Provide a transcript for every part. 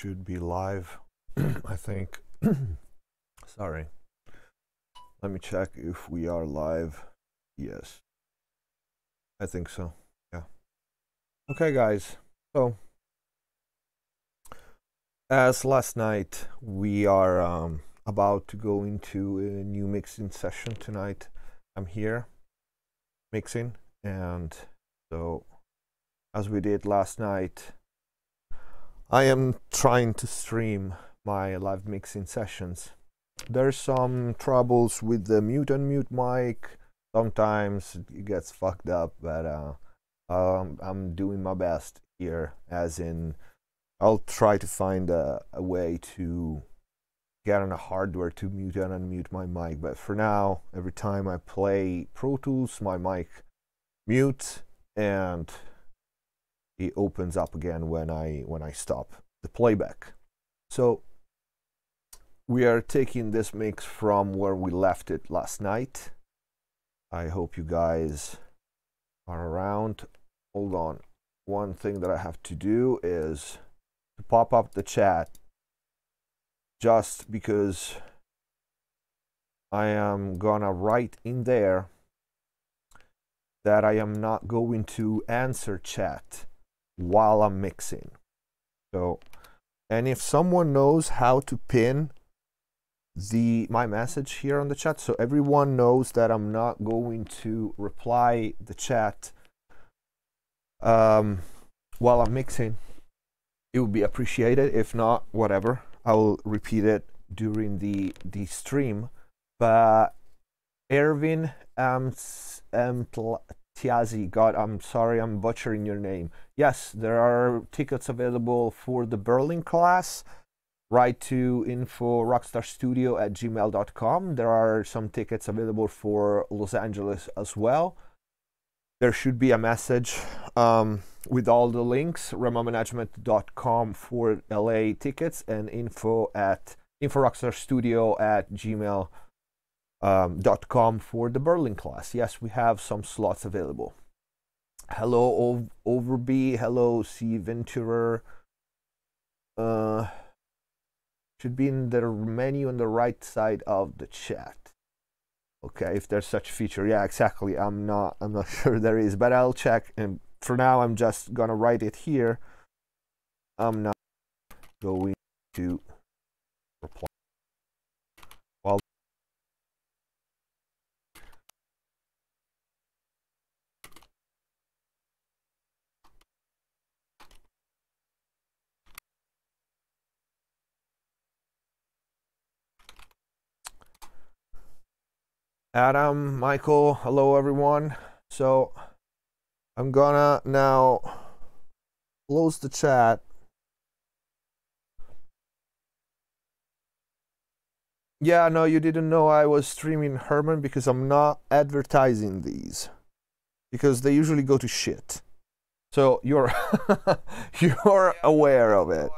should be live. I think. Sorry. Let me check if we are live. Yes. I think so. Yeah. Okay, guys. So, as last night, we are um, about to go into a new mixing session tonight. I'm here mixing, and so as we did last night, I am trying to stream my live mixing sessions. There's some troubles with the mute and mute mic. Sometimes it gets fucked up, but uh, um, I'm doing my best here. As in, I'll try to find a, a way to get on a hardware to mute and unmute my mic. But for now, every time I play Pro Tools, my mic mutes and it opens up again when I when I stop the playback. So we are taking this mix from where we left it last night. I hope you guys are around. Hold on. One thing that I have to do is to pop up the chat just because I am gonna write in there that I am not going to answer chat while I'm mixing. So, and if someone knows how to pin the my message here on the chat, so everyone knows that I'm not going to reply the chat um, while I'm mixing, it would be appreciated. If not, whatever, I will repeat it during the the stream. But Ervin um, um, Tiazi, God, I'm sorry, I'm butchering your name. Yes, there are tickets available for the Berlin class. Write to info rockstarstudio at gmail.com. There are some tickets available for Los Angeles as well. There should be a message um, with all the links, remamanagement.com for LA tickets and info at inforockstarstudio at gmail.com um, .com for the Berlin class. Yes, we have some slots available. Hello, Overby. Hello, C. Venturer. Uh, should be in the menu on the right side of the chat. Okay, if there's such feature. Yeah, exactly. I'm not. I'm not sure there is, but I'll check. And for now, I'm just gonna write it here. I'm not going to reply. Adam, Michael, hello everyone. So I'm gonna now close the chat. Yeah, no, you didn't know I was streaming Herman because I'm not advertising these because they usually go to shit. So you're you're aware of it.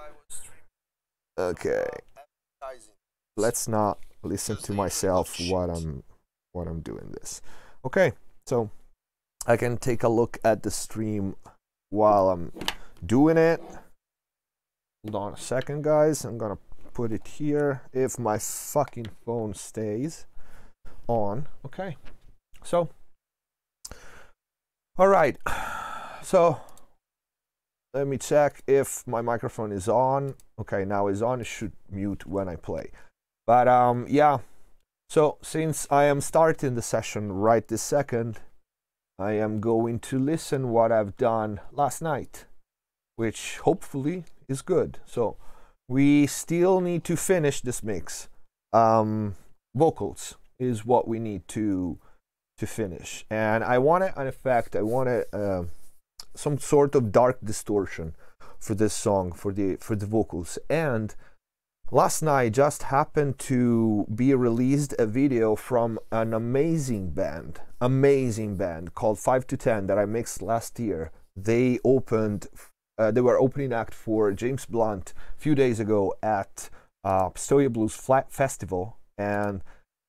Okay. Let's not listen to myself while I'm what I'm doing this. Okay, so I can take a look at the stream while I'm doing it. Hold on a second, guys. I'm gonna put it here if my fucking phone stays on. Okay, so all right, so let me check if my microphone is on. Okay, now it's on. It should mute when I play. But um, yeah, so since I am starting the session right this second, I am going to listen what I've done last night, which hopefully is good. So we still need to finish this mix. Um, vocals is what we need to to finish, and I want an effect. I want uh, some sort of dark distortion for this song for the for the vocals and Last night just happened to be released a video from an amazing band, amazing band called 5 to 10 that I mixed last year. They opened, uh, they were opening act for James Blunt a few days ago at uh, Pistoia Blues Flat Festival, and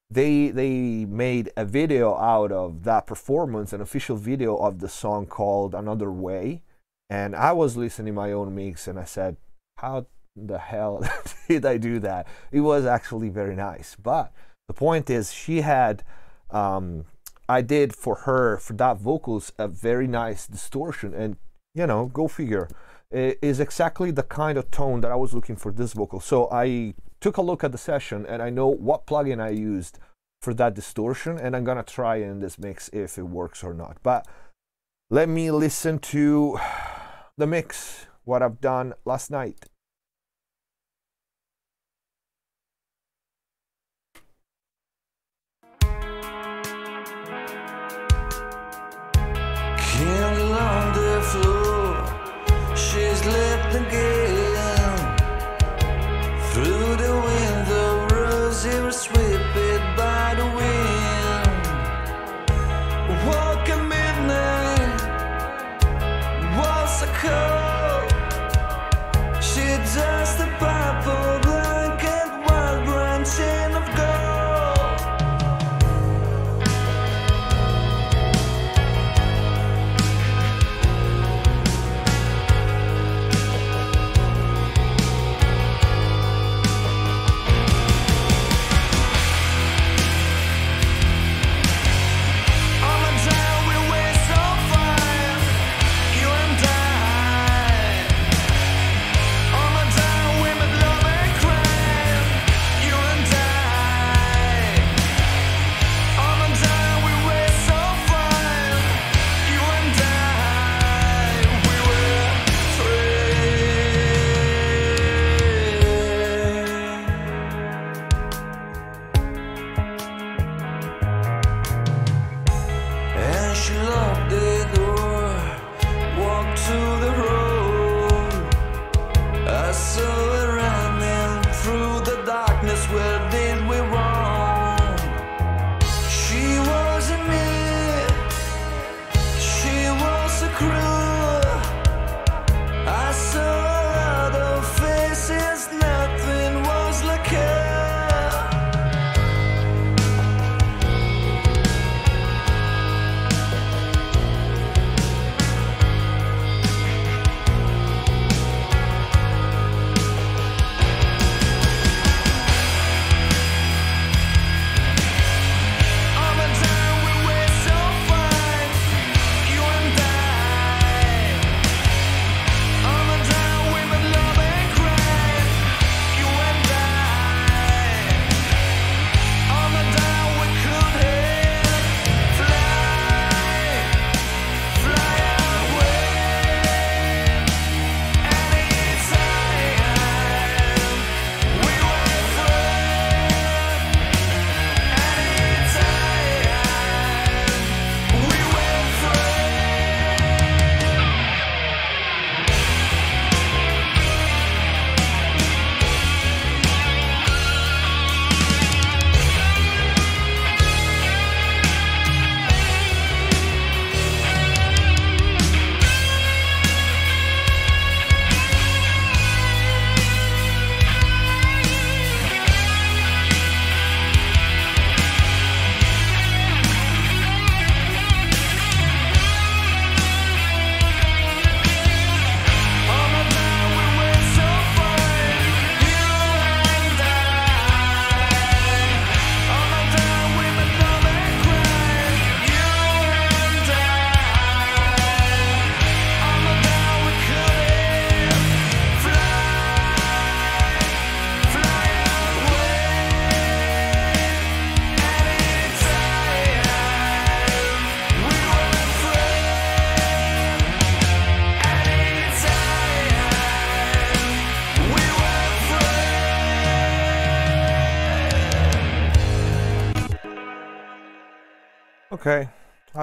they they made a video out of that performance, an official video of the song called Another Way. And I was listening my own mix, and I said, how the hell did I do that? It was actually very nice. But the point is, she had, um, I did for her, for that vocals, a very nice distortion. And, you know, go figure, it is exactly the kind of tone that I was looking for this vocal. So I took a look at the session and I know what plugin I used for that distortion. And I'm going to try in this mix if it works or not. But let me listen to the mix, what I've done last night.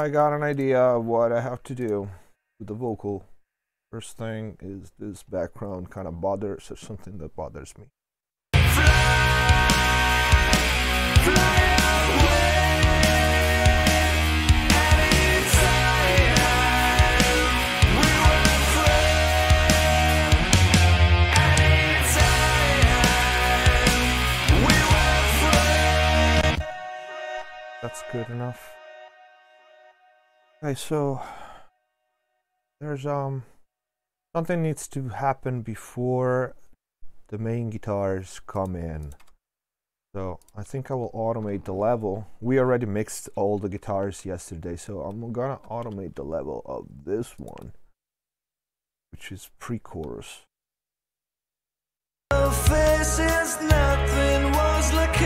I got an idea of what I have to do with the vocal. First thing is this background kind of bothers or something that bothers me. That's good enough. Okay, so there's um something needs to happen before the main guitars come in. So I think I will automate the level. We already mixed all the guitars yesterday, so I'm gonna automate the level of this one, which is pre-chorus. faces, nothing was like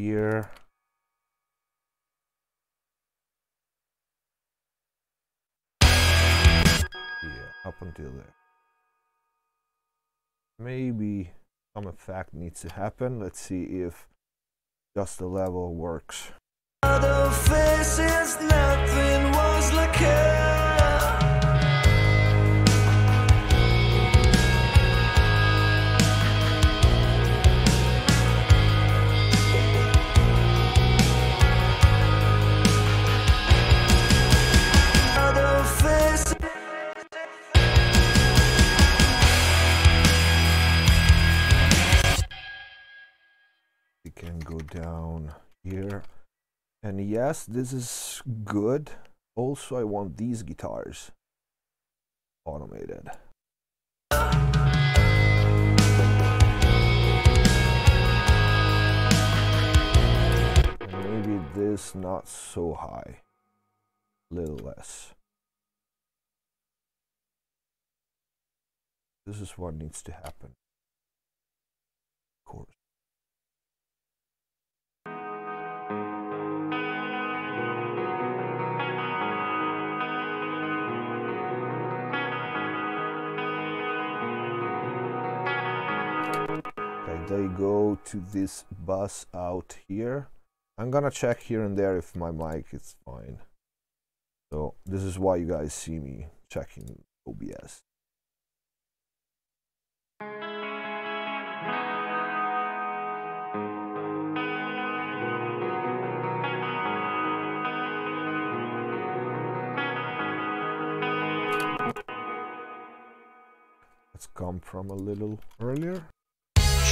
here. Yeah, up until there. Maybe some effect needs to happen. Let's see if just the level works. Here. And yes, this is good. Also, I want these guitars automated. Maybe this not so high. Little less. This is what needs to happen. Of course. They go to this bus out here. I'm gonna check here and there if my mic is fine. So this is why you guys see me checking OBS. Let's come from a little earlier.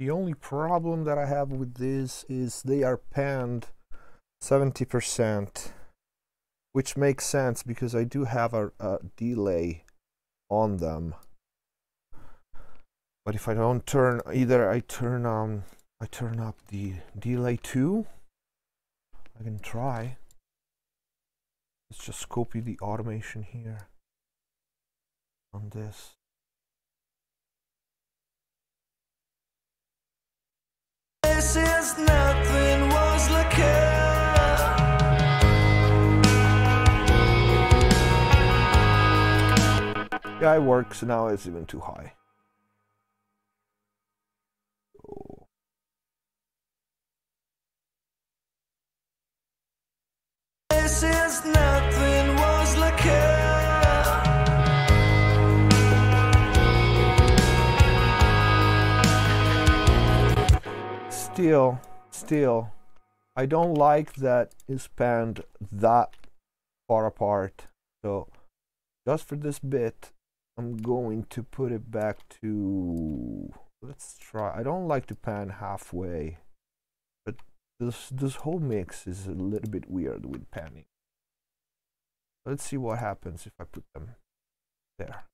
The only problem that I have with this is they are panned 70%, which makes sense because I do have a, a delay on them. But if I don't turn either I turn um I turn up the delay too. I can try. Let's just copy the automation here on this. Faces. Nothing was. Yeah, it works. Now it's even too high. So, Faces. Nothing still, still, I don't like that it's panned that far apart. So, just for this bit, I'm going to put it back to. Let's try. I don't like to pan halfway, but this this whole mix is a little bit weird with panning. Let's see what happens if I put them there.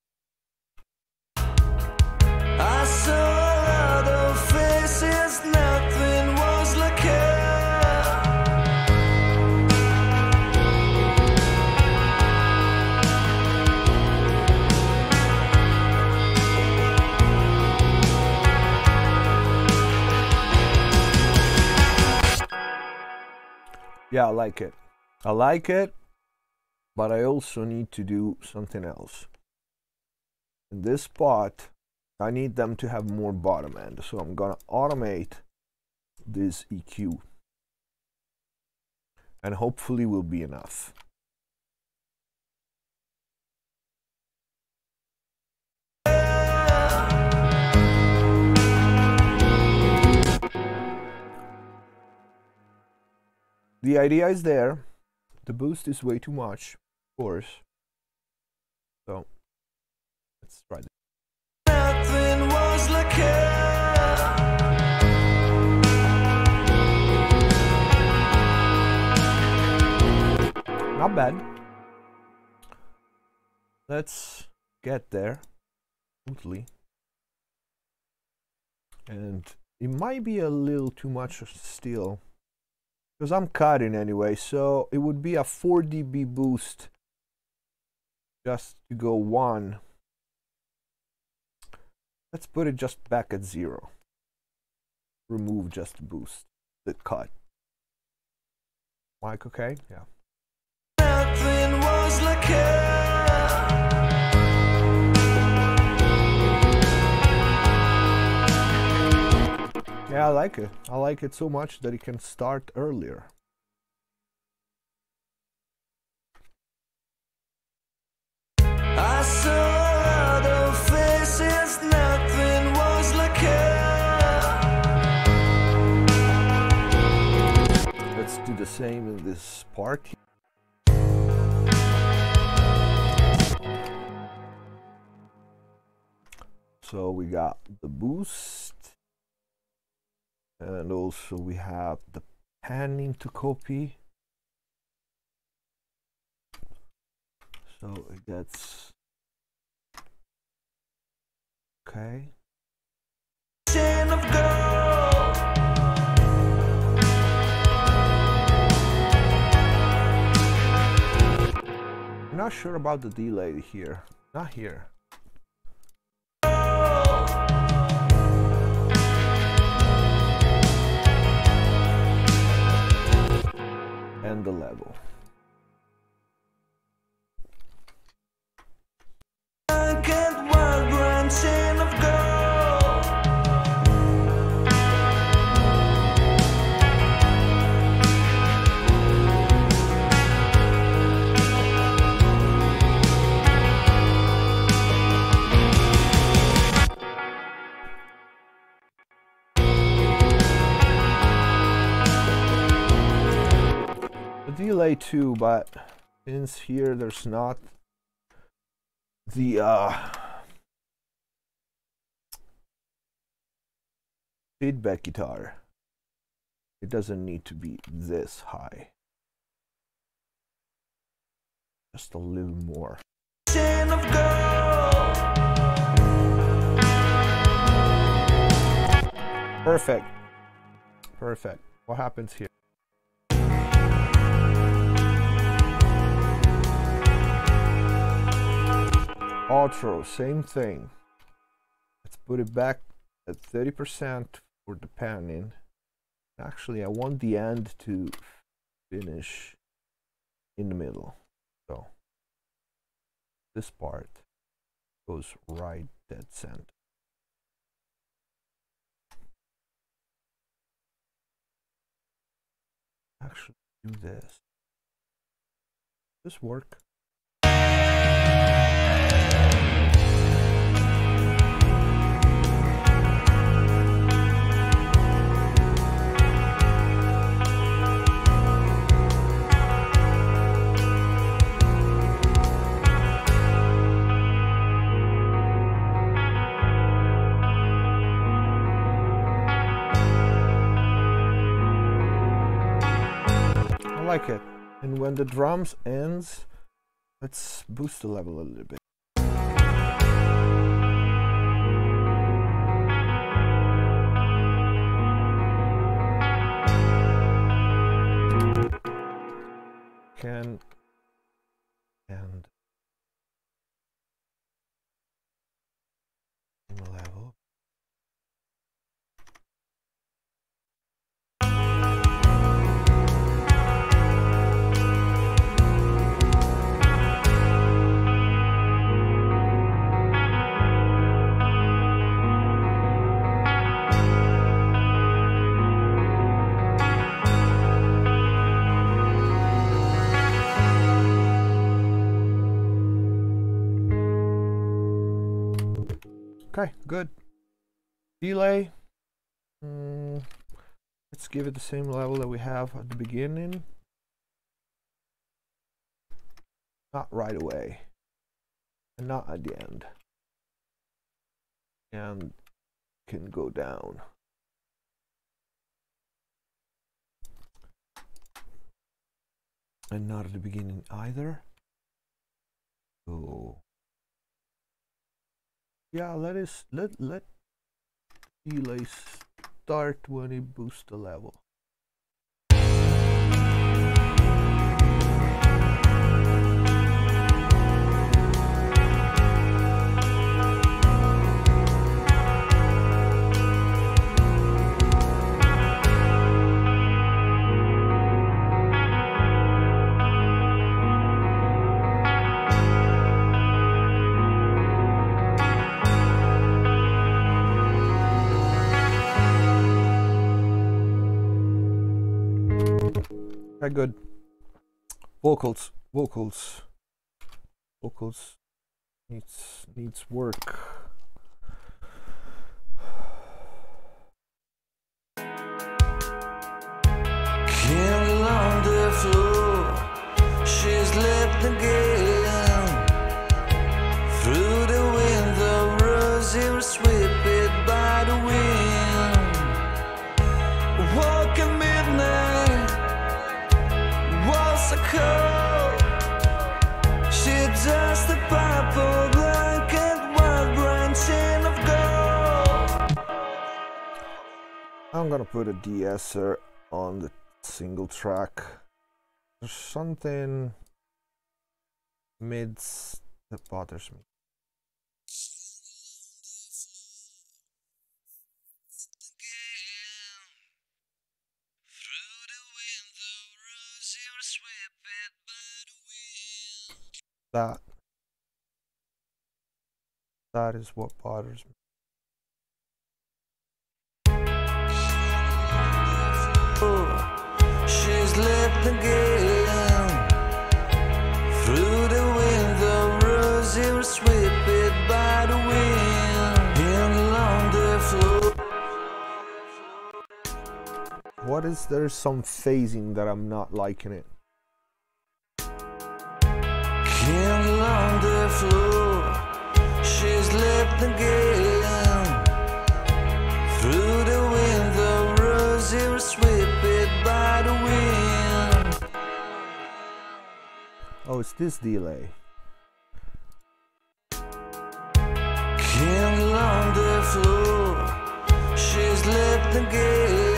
Yeah, I like it. I like it. but I also need to do something else. In this spot, I need them to have more bottom end. So I'm gonna automate this EQ. And hopefully will be enough. The idea is there. The boost is way too much, of course. So let's try this. Nothing was like. Not bad. Let's get there smoothly. And it might be a little too much still. Because I'm cutting anyway, so it would be a 4 dB boost just to go one. Let's put it just back at zero. Remove just boost, the cut. Mic okay? Yeah. Yeah, I like it. I like it so much that it can start earlier. I saw other faces. Nothing was like hell. Let's do the same in this part. So we got the boost and also we have the panning to copy. So it gets okay. Chain of gold. I'm not sure about the delay here. Not here. And the level. I delay too, but since here there's not the uh feedback guitar, it doesn't need to be this high. Just a little more. Perfect. Perfect. What happens here? Outro, same thing. Let's put it back at 30% for the panning. Actually, I want the end to finish in the middle. So this part goes right dead center. actually do this. This work? Like it. And when the drums ends, let's boost the level a little bit. Can Okay, good. Delay. Mm, let's give it the same level that we have at the beginning. Not right away. And not at the end. And can go down. And not at the beginning either. So yeah, let us let let delay start when it boosts the level. Good. Vocals, vocals, vocals needs needs work. Candle on the floor, I'm gonna put a de-esser on the single track. There's something mids that bothers me. That that is what bothers me. Again. Through the window, Rosie was swept by the wind. And along the floor. What is there some phasing that I'm not liking it. Candle on the floor, she's left again. Oh, it's this delay. The she's left again. Through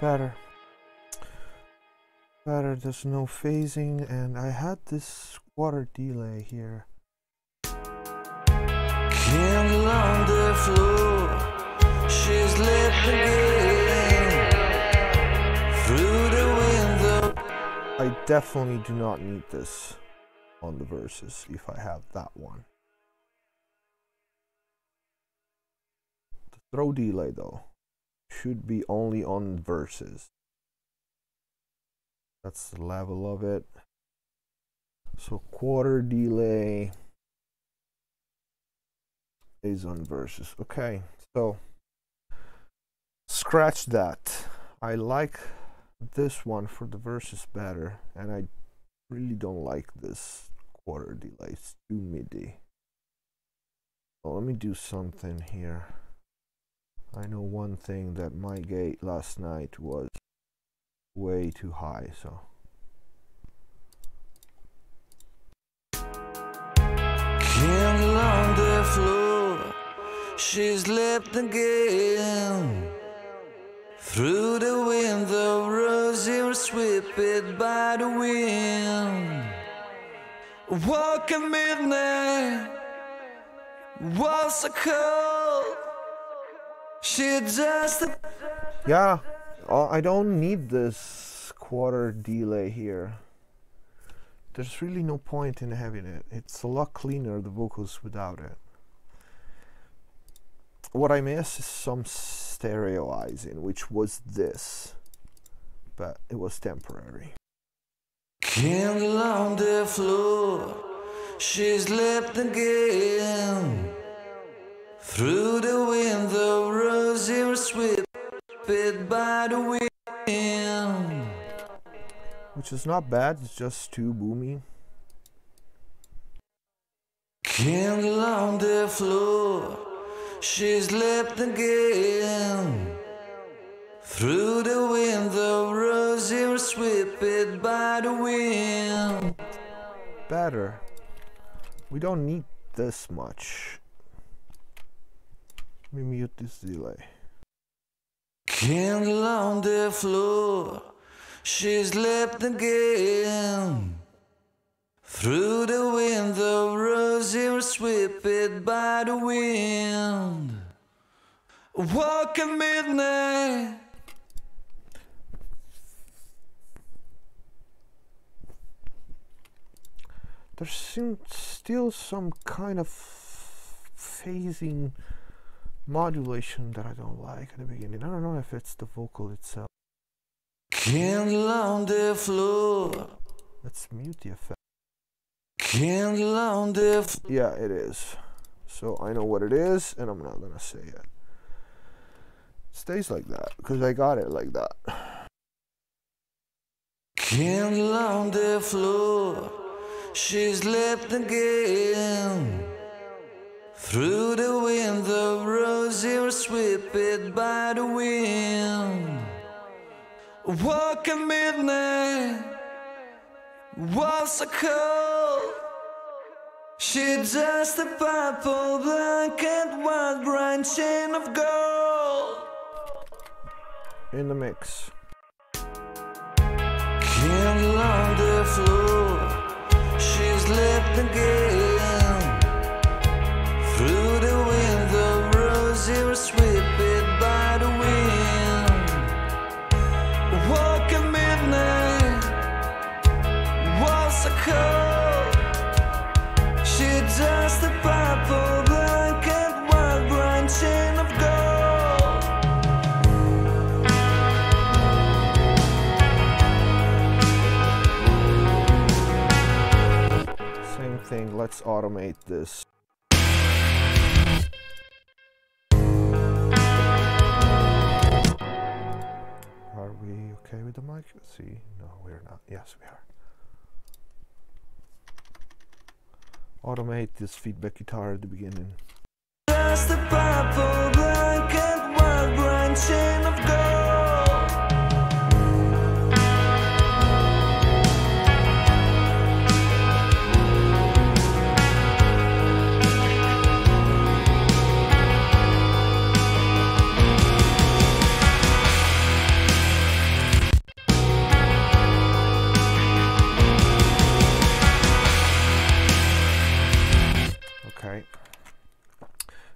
better. Better, there's no phasing, and I had this quarter delay here. Candle on the floor, she's. Through the window, I definitely do not need this on the verses if I have that one. The throw delay though should be only on verses. That's the level of it. So quarter delay is on verses. Okay, so scratch that. I like this one for the verses better, and I really don't like this quarter delay. It's too MIDI. Well, let me do something here. I know one thing that my gate last night was way too high, so Candle on the floor, she's left again. Through the window, by the wind. Walk at midnight, was so cold. She just yeah. uh, I don't need this quarter delay here. There's really no point in having it. It's a lot cleaner the vocals without it. What I miss is some stereoizing, which was this, but it was temporary. Candle on the floor, she's left again. Through the window, rosy swept by the wind. Which is not bad, it's just too boomy. Candle on the floor, she's left again. Through the window, rosy or swept by the wind. Better. We don't need this much. Let me mute this delay. Candle on the floor, she slept again. Through the window, rosy or swept by the wind. Walk at midnight. There sim- still some kind of phasing modulation that I don't like at the beginning. I don't know if it's the vocal itself. Candle on the floor, Let's mute the effect. candle on the Yeah, it is. So I know what it is, and I'm not gonna say it. Stays like that because I got it like that. candle on the floor. She's left again. Through the window, rosy or swept by the wind. Walk at midnight, was so cold. She just a purple blanket, white grand chain of gold. In the mix. Candle on the floor, she's left again. Let's automate this. Are we okay with the mic? Let's see. No, we're not. Yes, we are. Automate this feedback guitar at the beginning.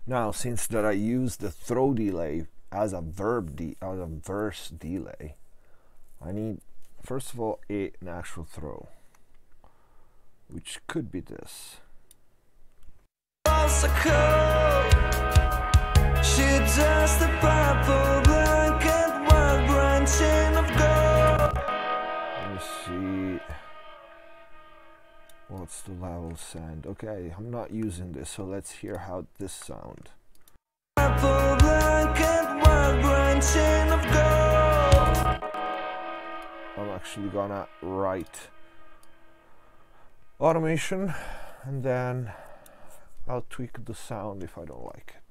Now, since that I use the throw delay as a verb de- as a verse delay, I need first of all a, an actual throw, which could be this. She just a purple blanket, what's the level send? Okay, I'm not using this, so let's hear how this sound. I'm actually gonna write automation and then I'll tweak the sound if I don't like it.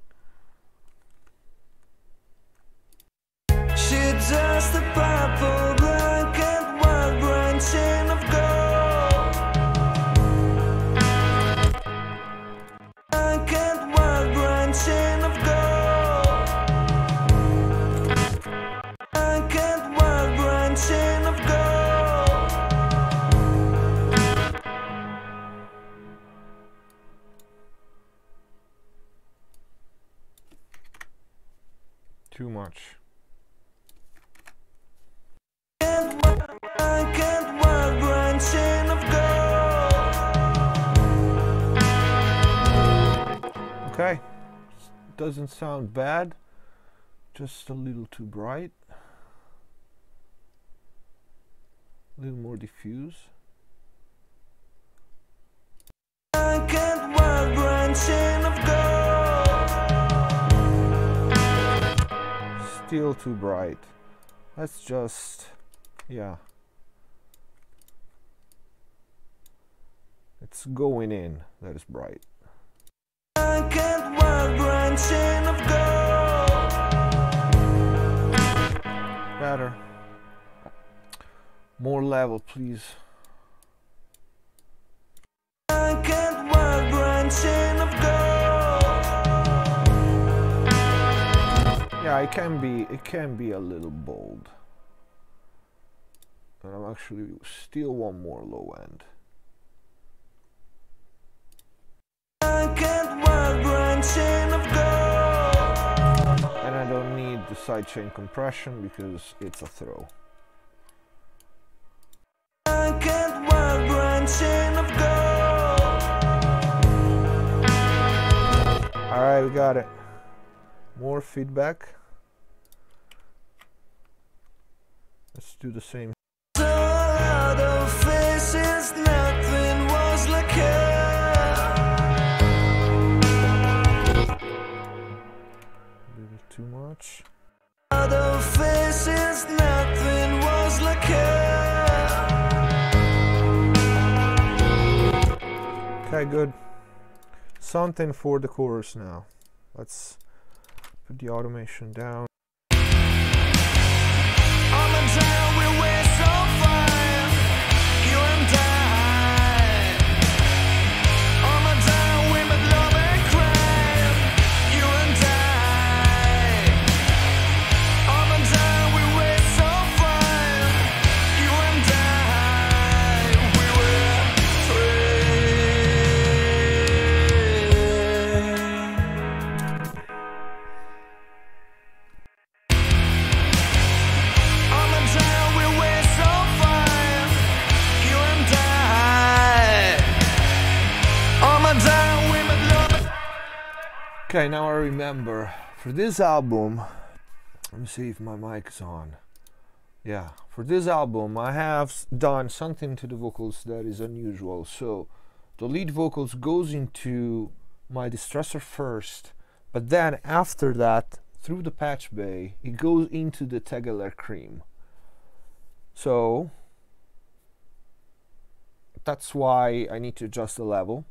She does the purple blanket, branching Too much. Okay, doesn't sound bad, just a little too bright. A little more diffuse. Branching Still too bright. Let's just, yeah. It's going in, that is bright. Better. More level, please. Yeah, it can be it can be a little bold. And I'm actually still one more low end. And I don't need the sidechain compression because it's a throw. Alright, we got it. More feedback. Let's do the same. Too much. Okay, good. Something for the chorus now. Let's put the automation down. The Okay, now I remember for this album. Let me see if my mic is on. Yeah, for this album, I have done something to the vocals that is unusual. So, the lead vocals goes into my distressor first, but then after that, through the patch bay, it goes into the Tegeler Crème. So, that's why I need to adjust the level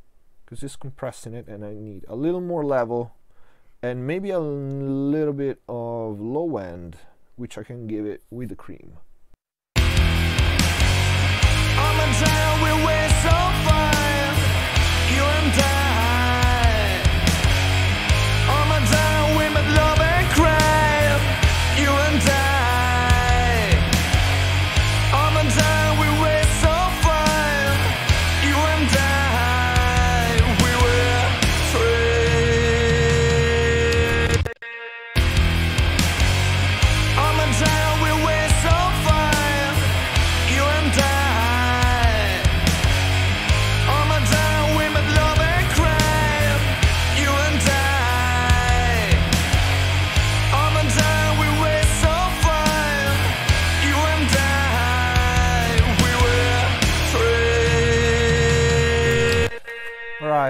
because it's compressing it and I need a little more level and maybe a little bit of low end which I can give it with the Crème. Time we so fine, you and I.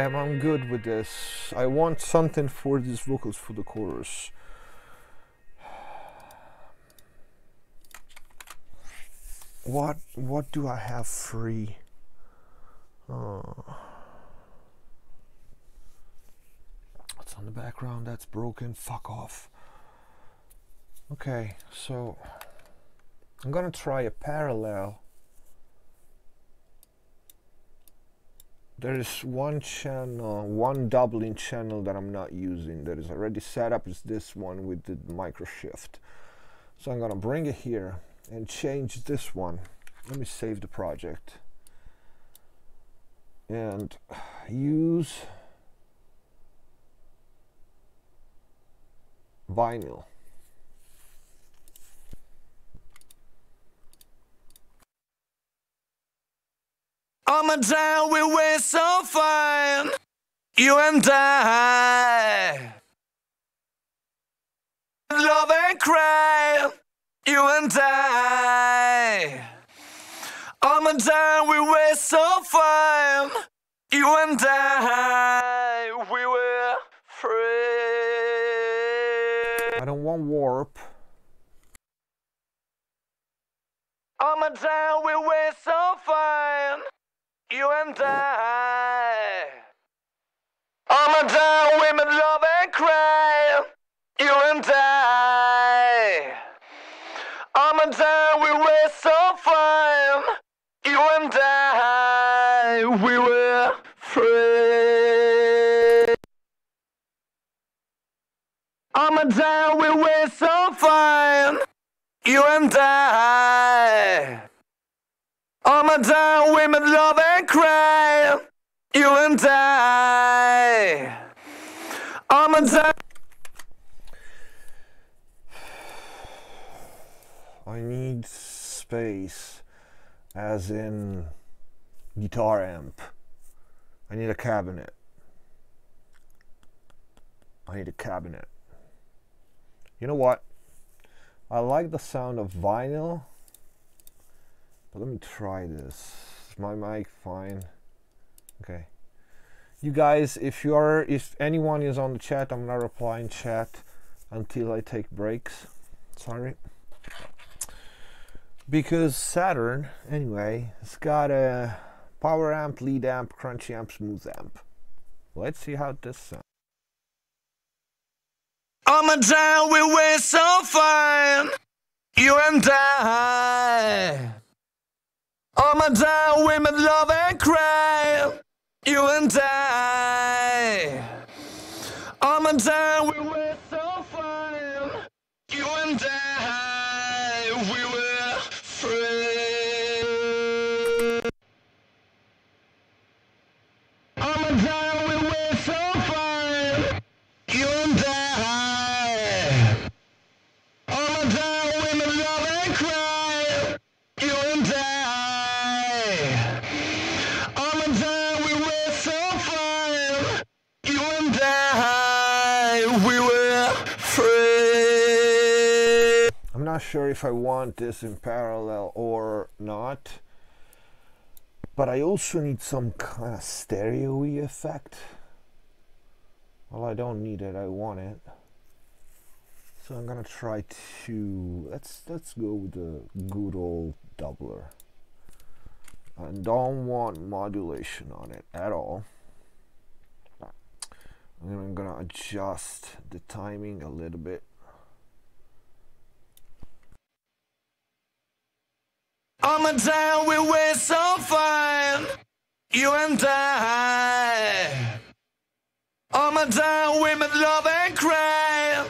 I'm, I'm good with this. I want something for these vocals for the chorus. What what do I have free? Oh. What's on the background? That's broken. Fuck off. Okay, so I'm gonna try a parallel. There is one channel, one doubling channel that I'm not using that is already set up is this one with the MicroShift. So I'm gonna bring it here and change this one. Let me save the project and use vinyl. On a time we were so fine, you and I. Love and cry, you and I. On a time we were so fine, you and I. We were free. I don't want warp. On a time we were so fine, you and I. On a time women love and cry, you and I. On a time we were so fine, you and I. We were free. On a time we were so fine. You and I. All my time, women love and cry. You and I. My time. I need space, as in guitar amp. I need a cabinet. I need a cabinet. You know what? I like the sound of vinyl, but let me try this. Is my mic fine? Okay. You guys, if you are, if anyone is on the chat, I'm not replying chat until I take breaks. Sorry because Saturn, anyway, it's got a power amp, lead amp, crunchy amp, smooth amp. Let's see how this sounds. All my time we were so fine. You and I. All my time women love and cry. You and I. All my time we not sure if I want this in parallel or not, but I also need some kind of stereo effect. Well, I don't need it, I want it. So I'm gonna try to let's let's go with the good old doubler. I don't want modulation on it at all. And I'm gonna adjust the timing a little bit. All my time we were so fine. You and I. All my time women love and cry.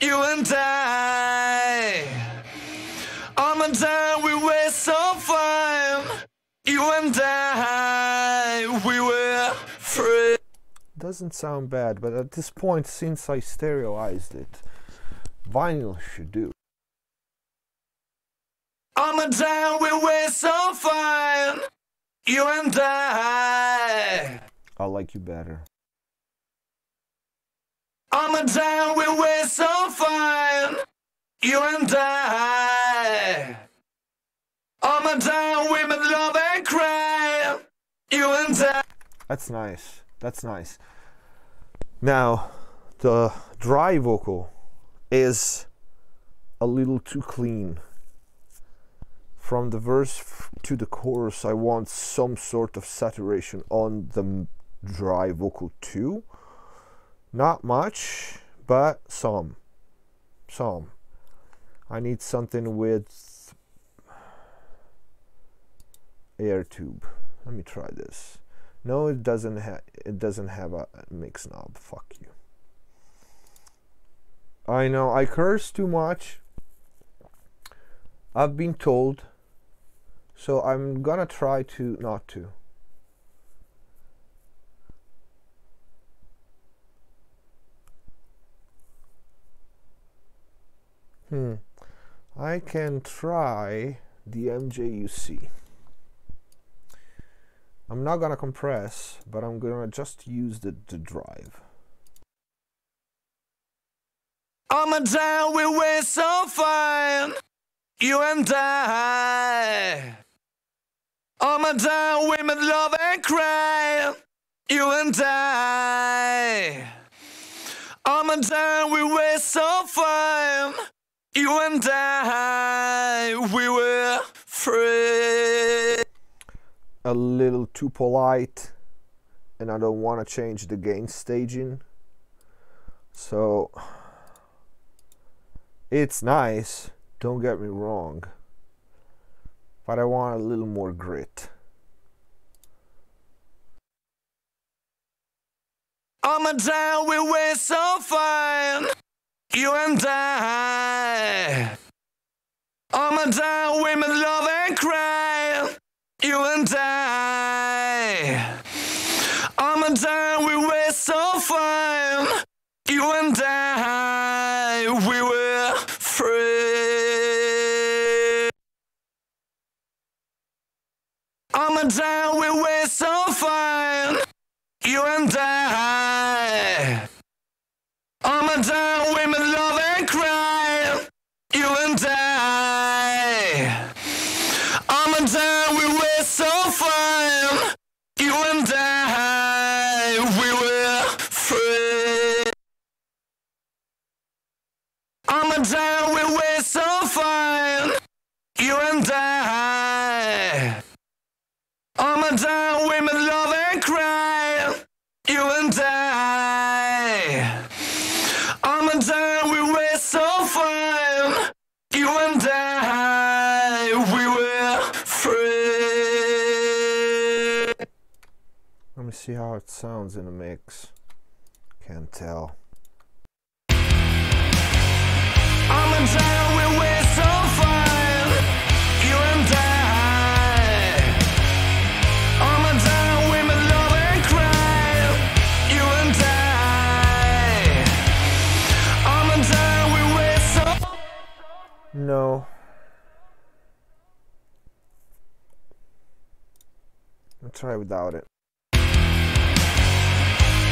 You and I. All my time we were so fine. You and I. We were free. Doesn't sound bad, but at this point, since I stereoized it, vinyl should do. All my time we were so fine. You and I. I like you better. All my time we were so fine. You and I. All my time women love and cry. You and I. That's nice. That's nice. Now, the dry vocal is a little too clean. From the verse to the chorus, I want some sort of saturation on the dry vocal too. Not much, but some. Some. I need something with air tube. Let me try this. No, it doesn't have it doesn't have a mix knob. Fuck you. I know I curse too much. I've been told. So I'm gonna try to not to. Hmm. I can try the MJUC. I'm not gonna compress, but I'm gonna just use the, the drive. On a down we were so fine, you and I. On a down we made love and cry, you and I. On a down we were so fine, you and I. We were free. a little too polite and I don't want to change the gain staging. So it's nice, don't get me wrong, but I want a little more grit. On a down we were so fine, you and I. On a down we made love and cry, you and I. On a down we were so fine, you and I. We were free. On a down we were so fine, you and I. On a down we made love and cry, you and I. On a down we were so fine, you and I. We were free. On a down we were so fine, you and I. On a down we made love and cry, you and I. On a down we were so fine, you and I. We were free. Let me see how it sounds in the mix. Can't tell. On a down we were so fine, you and I. On a down we made love and cry, you and I. On a down we were so. No. I'll try without it.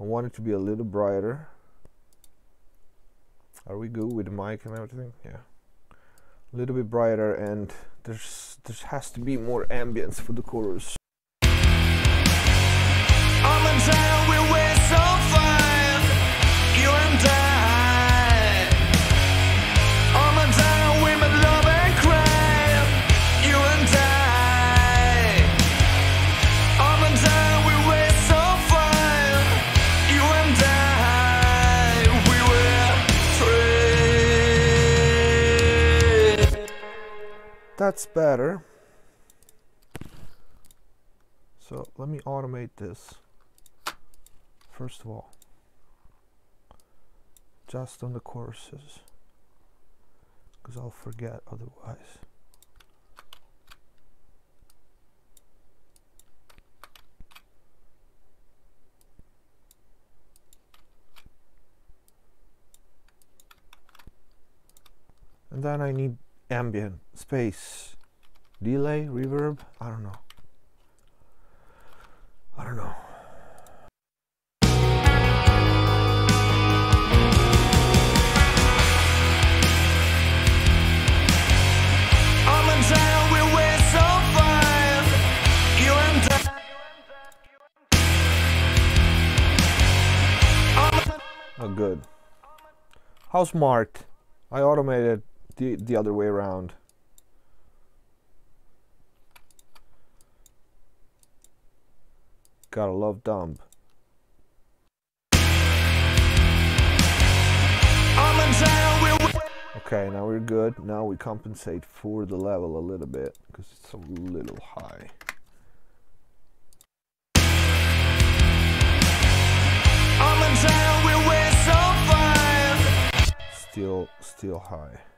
I want it to be a little brighter. Are we good with the mic and everything? Yeah. A little bit brighter and there's there has to be more ambience for the chorus. That's better. So let me automate this first of all. Just on the courses because I'll forget otherwise. And then I need ambient, space, delay, reverb. I don't know. I don't know. I'm in town, we were so fine. You and I. Oh, good. How smart. I automated the, the other way around. Gotta love dump. I'm in town, we were. Okay, now we're good. Now we compensate for the level a little bit because it's a little high. I'm in town, we were so fine. Still, still high.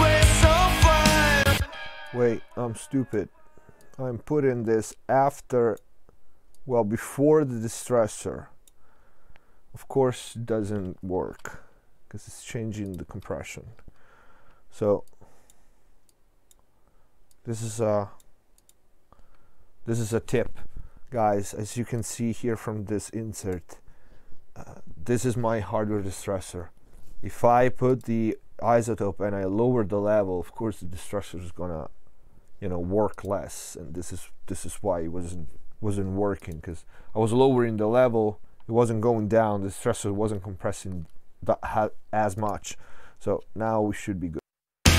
Were so fine. Wait, I'm stupid. I'm putting this after, well, before the distressor. Of course, doesn't work because it's changing the compression. So this is a this is a tip, guys. As you can see here from this insert, uh, this is my hardware distressor. If I put the iZotope and I lower the level, of course the distressor is gonna you know work less and this is this is why it wasn't wasn't working because I was lowering the level it wasn't going down the stressor wasn't compressing that ha- as much. So now we should be good. I'm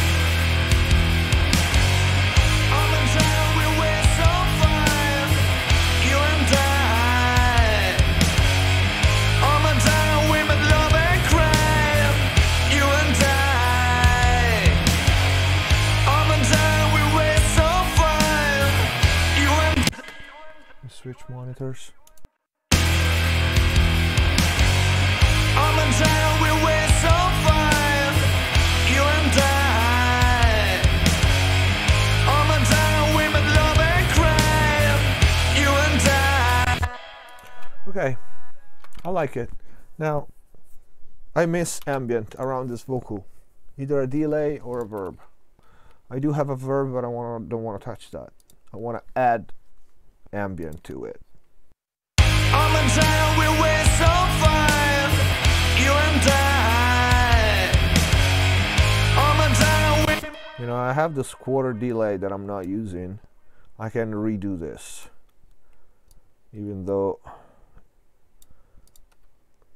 in okay I like it now I miss ambient around this vocal either a delay or a verb I do have a verb but I want don't want to touch that I want to add ambient to it I'm in town, we were so fine. You and I. I'm in town, we. You know, I have this quarter delay that I'm not using. I can redo this. Even though. You and I. I'm in.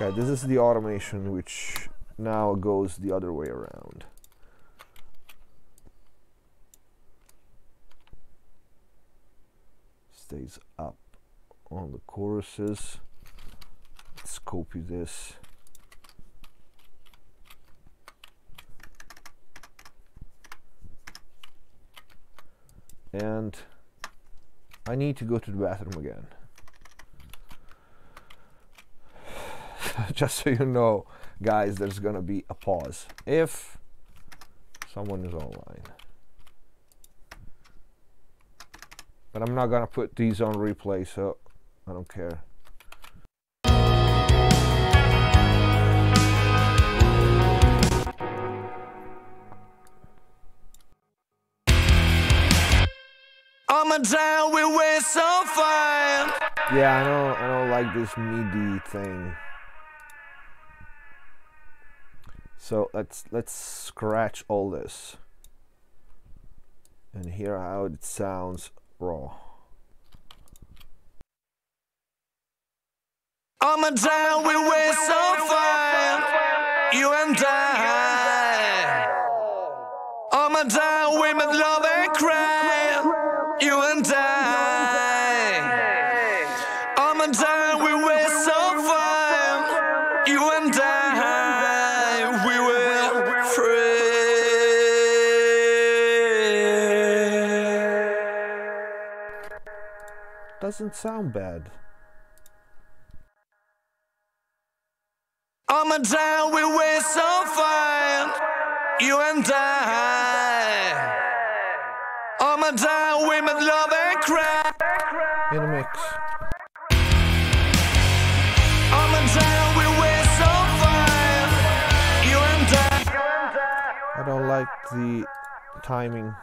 Okay, this is the automation which now goes the other way around. Stays up on the choruses. Let's copy this. And I need to go to the bathroom again. Just so you know, guys, there's gonna be a pause if someone is online. But I'm not gonna put these on replay, so I don't care. Town, we were so fine. Yeah, I don't I don't like this MIDI thing. So let's let's scratch all this and hear how it sounds raw. We were so fine. You and I. doesn't sound bad. On my time we were so fine, you and I. On my time we made love and cry. In a mix. On my time we were so fine, you and I. I don't like the timing.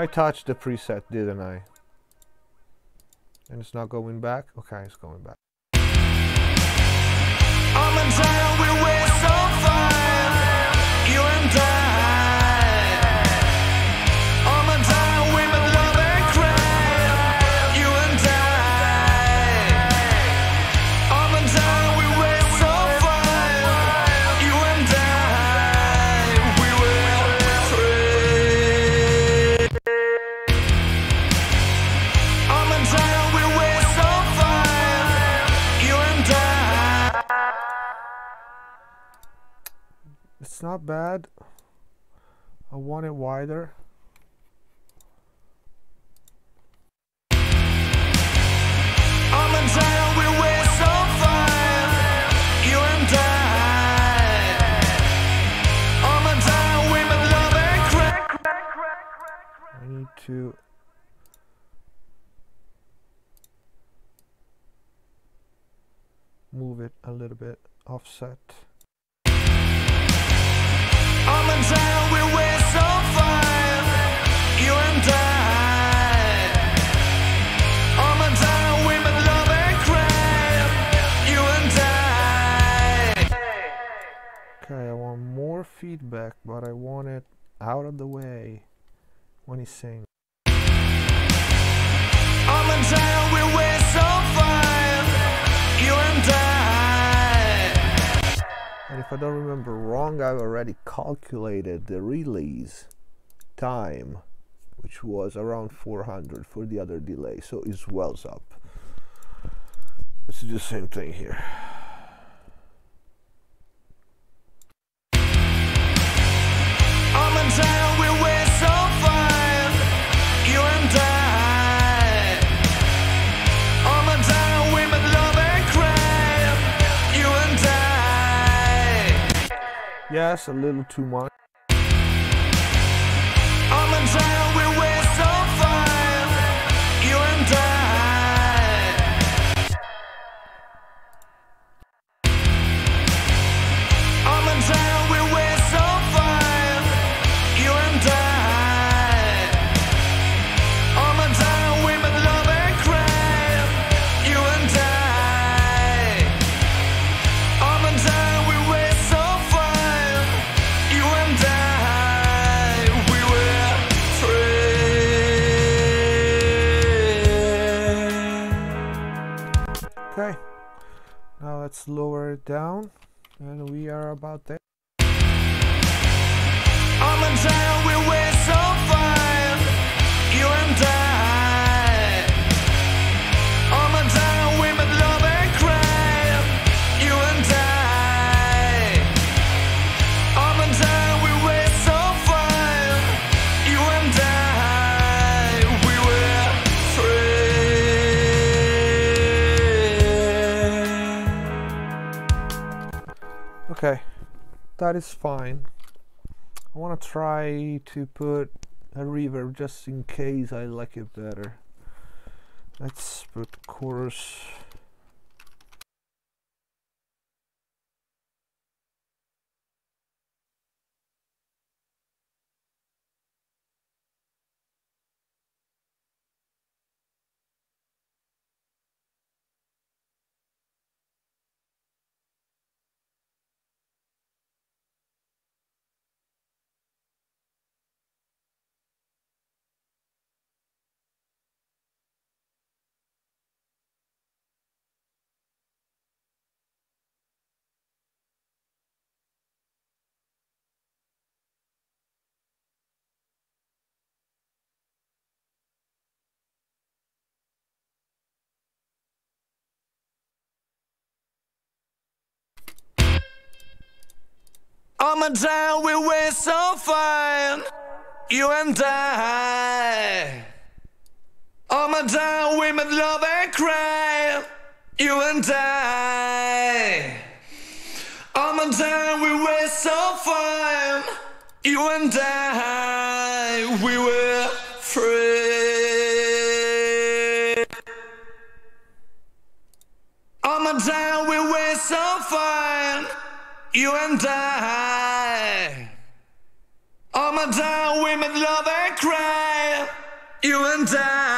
I touched the preset, didn't I? And it's not going back? Okay, it's going back. It's not bad. I want it wider. On my time we were so fine, you and I. On my time we made love and cry. I need to. Move it a little bit offset. Feedback, but I want it out of the way when he sings. On my time we were so fine, you and I. And if I don't remember wrong, I've already calculated the release time, which was around 400 for the other delay, so it swells up. Let's do the same thing here. On my Yes, a little too much. Let's lower it down, and we are about there. We were so fine, you and I. Okay, that is fine. I want to try to put a reverb just in case I like it better. Let's put chorus. All my time we were so fine, you and I. All my time we made love and cry, you and I. All my time we were so fine, you and I. We were free. All my time we were so fine you and I. Oh, my darling women love and cry, you and I.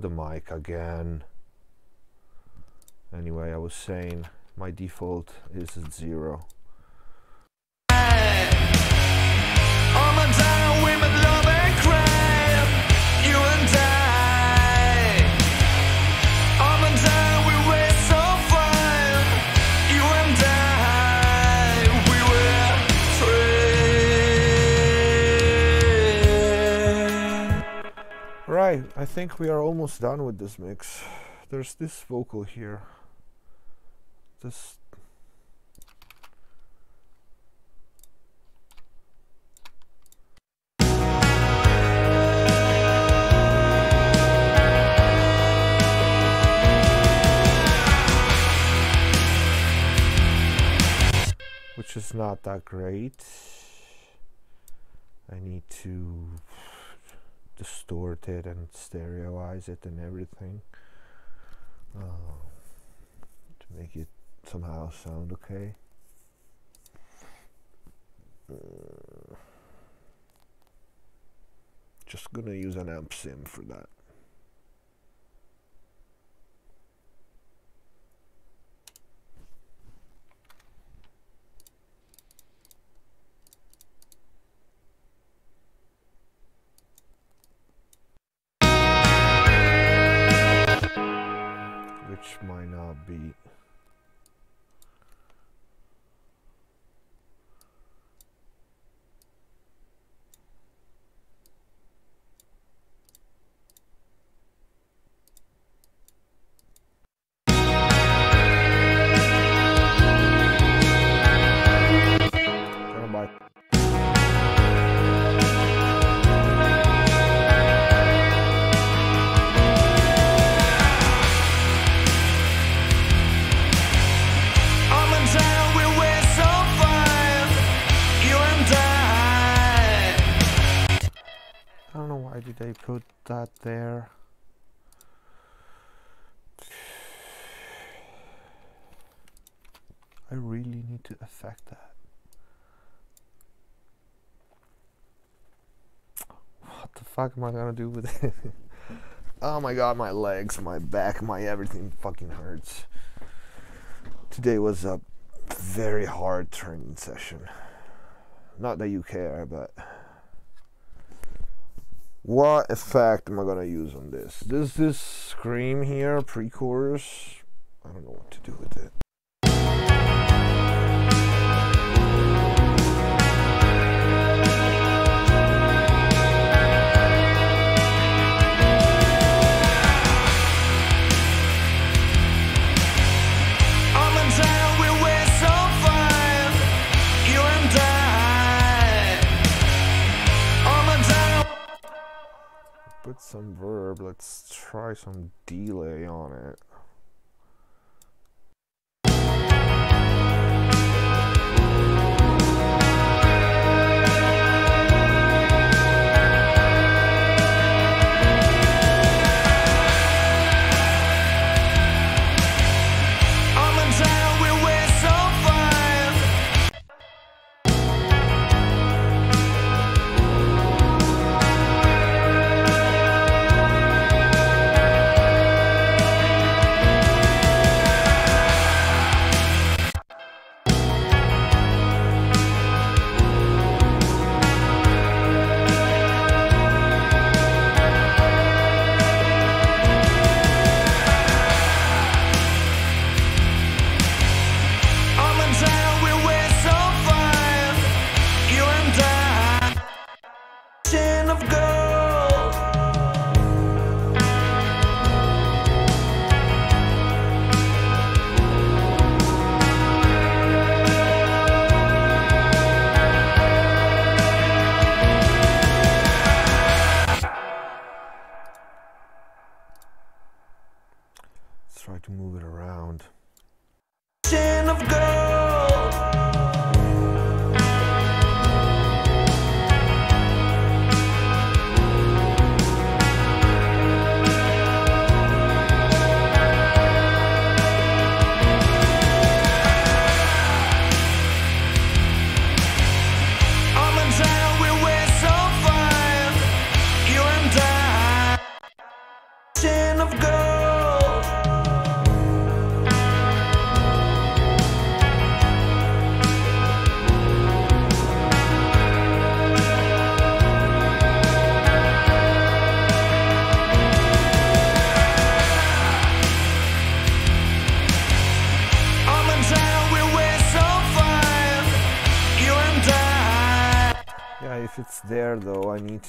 the mic again. Anyway, I was saying my default is zero. Think we are almost done with this mix. There's this vocal here. This which is not that great. I need to distort it and stereoize it and everything uh, to make it somehow sound okay. Uh, just gonna use an amp sim for that. Which might not be fuck am I gonna do with it? oh my god, my legs, my back, my everything fucking hurts. Today was a very hard training session. Not that you care, but what effect am I gonna use on this? Does this scream here, pre-chorus? I don't know what to do with it. Put some verb. Let's try some delay on it.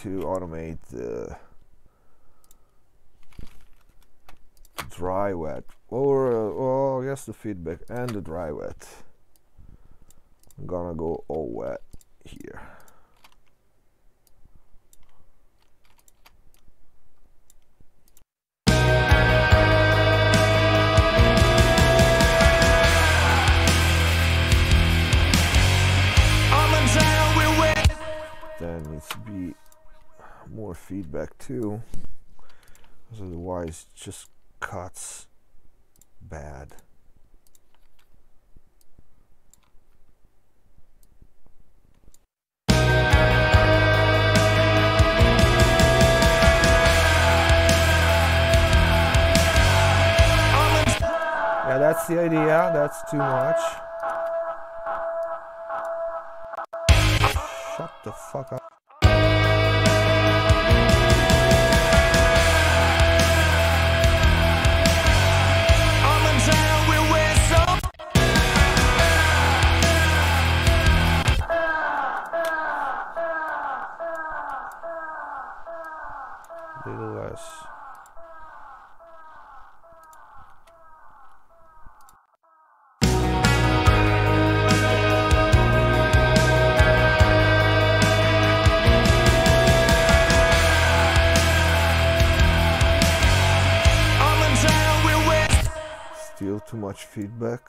To automate the dry wet. Or uh, oh yes the feedback and the dry wet. I'm gonna go all wet here. I'm in town more feedback too. 'cause otherwise it just cuts bad. Yeah that's the idea. That's too much. Shut the fuck up still too much feedback.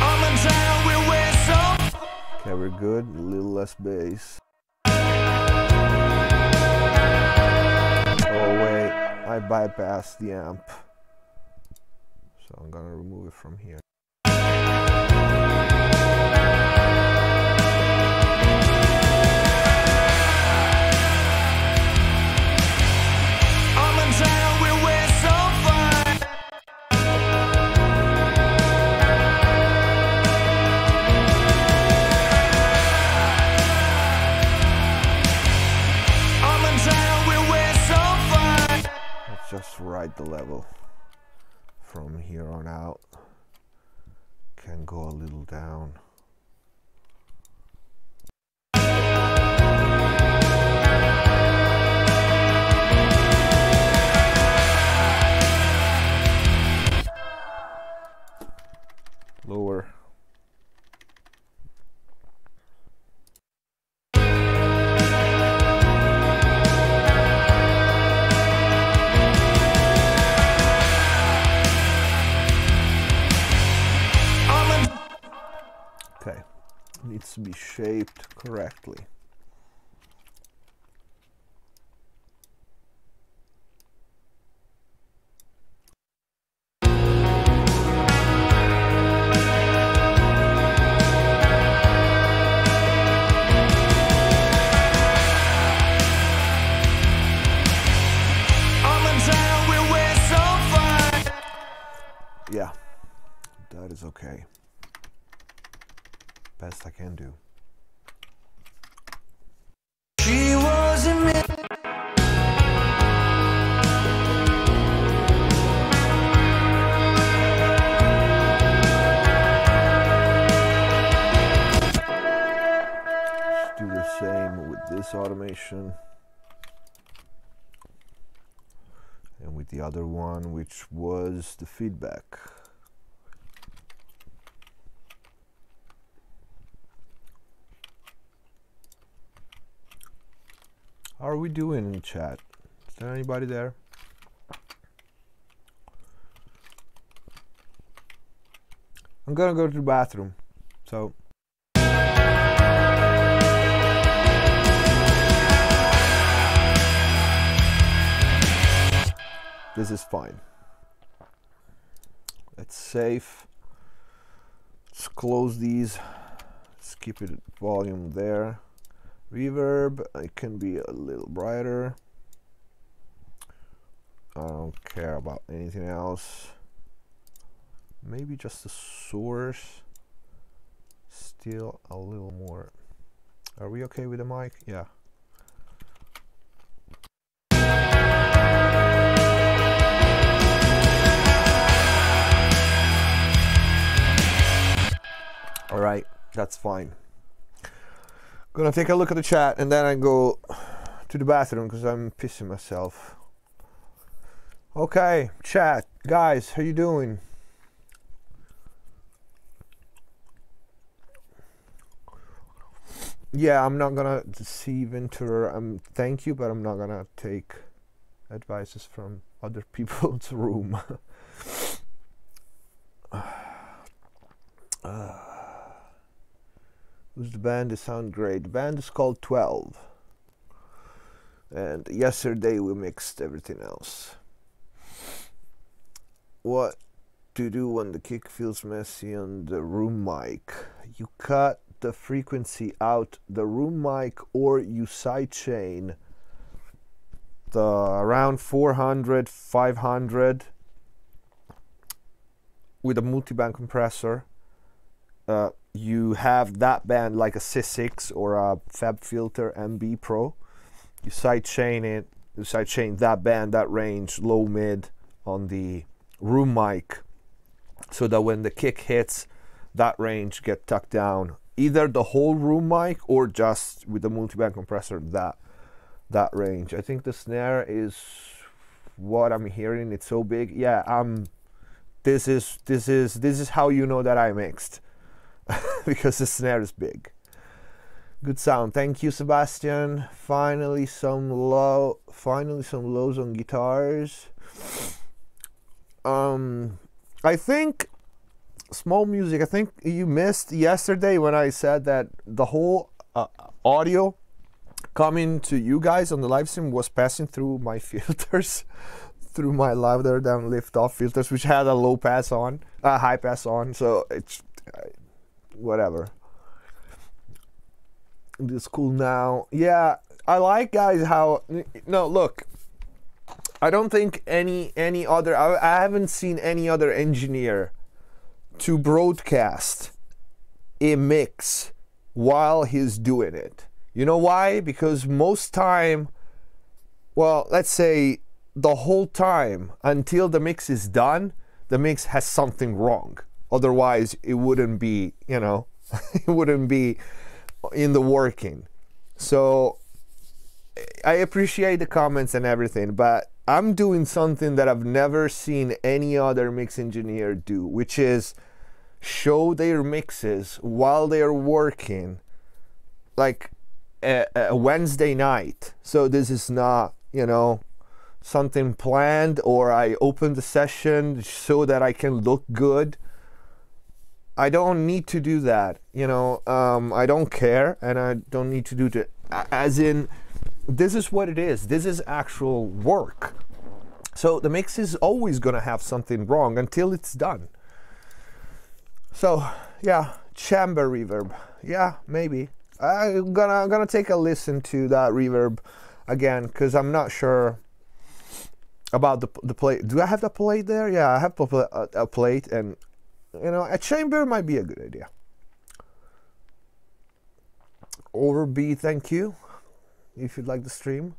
I'm in town with wet some. okay we're good. A little less bass. Oh wait. I bypassed the amp so I'm gonna remove it from here I'm in town with wet some fine. I'm in town with wet some fine. let's just ride the level from here on out. Can go a little down. Lower needs to be shaped correctly. Yeah that is okay best I can do. She was a. Let's do the same with this automation. And with the other one which was the feedback how are we doing in chat is there anybody there I'm gonna go to the bathroom so This is fine. Let's save. Let's close these. Let's keep it volume there reverb. It can be a little brighter. I don't care about anything else. Maybe just the source. Still a little more. Are we okay with the mic? Yeah. All right that's fine. Gonna take a look at the chat and then I go to the bathroom because I'm pissing myself. Okay, chat, guys, how you doing? Yeah, I'm not gonna deceive into um thank you, but I'm not gonna take advices from other people's room. The band? They sound great. The band is called 12. And yesterday we mixed everything else. What to do when the kick feels messy on the room mic? You cut the frequency out the room mic or you sidechain the around 400 500 with a multi-band compressor uh, you have that band like a C6 or a FabFilter MB Pro. You sidechain it, you sidechain that band, that range, low mid on the room mic, so that when the kick hits, that range get tucked down. Either the whole room mic or just with the multi-band compressor that that range. I think the snare is what I'm hearing. It's so big. Yeah, um, this is this is this is how you know that I mixed because the snare is big. Good sound. Thank you, Sebastian. Finally, some low. Finally, some lows on guitars. Um, I think small music. I think you missed yesterday when I said that the whole uh, audio coming to you guys on the live stream was passing through my filters, through my Louder Than Liftoff filters, which had a low pass on, a high pass on. So it's whatever. It's cool now. Yeah, I like guys how no look. I don't think any any other I, I haven't seen any other engineer to broadcast a mix while he's doing it. You know why? Because most time well, let's say the whole time until the mix is done, the mix has something wrong. Otherwise, it wouldn't be, you know, it wouldn't be in the working. So I appreciate the comments and everything, but I'm doing something that I've never seen any other mix engineer do, which is show their mixes while they're working, like a, a Wednesday night. So this is not, you know, something planned or I open the session so that I can look good. I don't need to do that, you know. Um, I don't care, and I don't need to do that. As in, this is what it is. This is actual work. So the mix is always gonna have something wrong until it's done. So yeah, chamber reverb. Yeah, maybe. I'm gonna I'm gonna take a listen to that reverb again because I'm not sure about the the plate. Do I have the plate there? Yeah, I have a, a, a plate, and you know, a chamber might be a good idea. Over B, thank you. If you'd like the stream.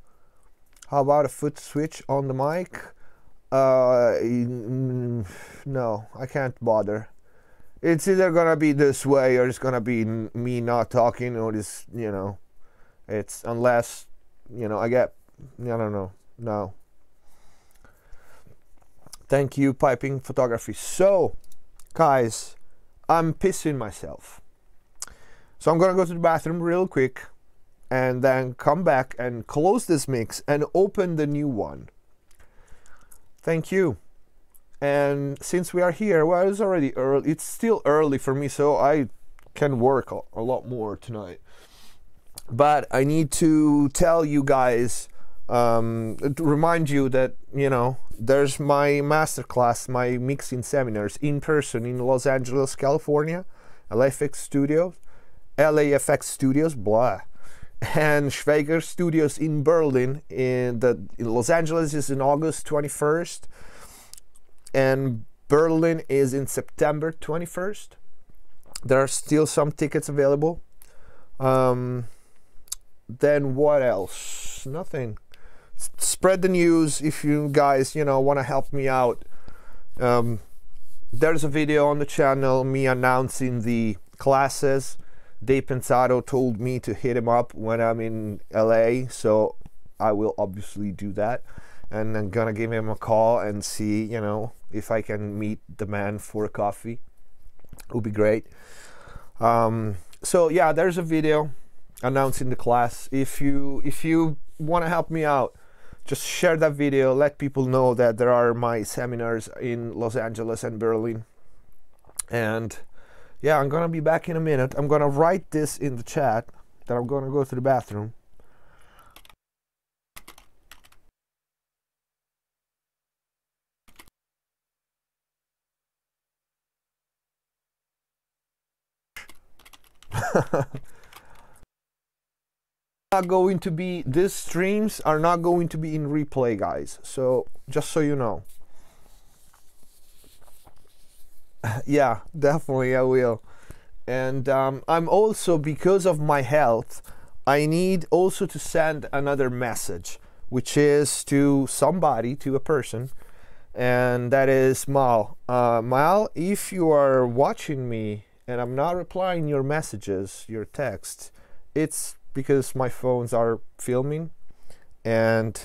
How about a foot switch on the mic? Uh, no, I can't bother. It's either gonna be this way or it's gonna be me not talking or this, you know. It's unless, you know, I get, I don't know, no. Thank you, piping photography. So, guys, I'm pissing myself. So I'm gonna go to the bathroom real quick and then come back and close this mix and open the new one. Thank you. And since we are here, well, it's already early. It's still early for me, so I can work a, lot more tonight. But I need to tell you guys, um, to remind you that you know there's my masterclass, my mixing seminars in person in Los Angeles, California, LFX Studios, LAFX Studios, blah, and Schweiger Studios in Berlin. In the in Los Angeles is in August 21st, and Berlin is in September 21st. There are still some tickets available. Um, then what else? Nothing. Spread the news if you guys, you know, want to help me out. Um, there's a video on the channel me announcing the classes. Dave Pensado told me to hit him up when I'm in LA, so I will obviously do that. And I'm gonna give him a call and see, you know, if I can meet the man for a coffee. It would be great. Um, so yeah, there's a video announcing the class. If you if you want to help me out, just share that video. Let people know that there are my seminars in Los Angeles and Berlin. And yeah, I'm gonna be back in a minute. I'm gonna write this in the chat that I'm gonna go to the bathroom. not going to be these streams are not going to be in replay guys. So just so you know. Yeah definitely i will. And um, i'm also because of my health i need also to send another message which is to somebody to a person. And that is mal. Uh, mal if you are watching me and i'm not replying your messages your texts it's because my phones are filming. And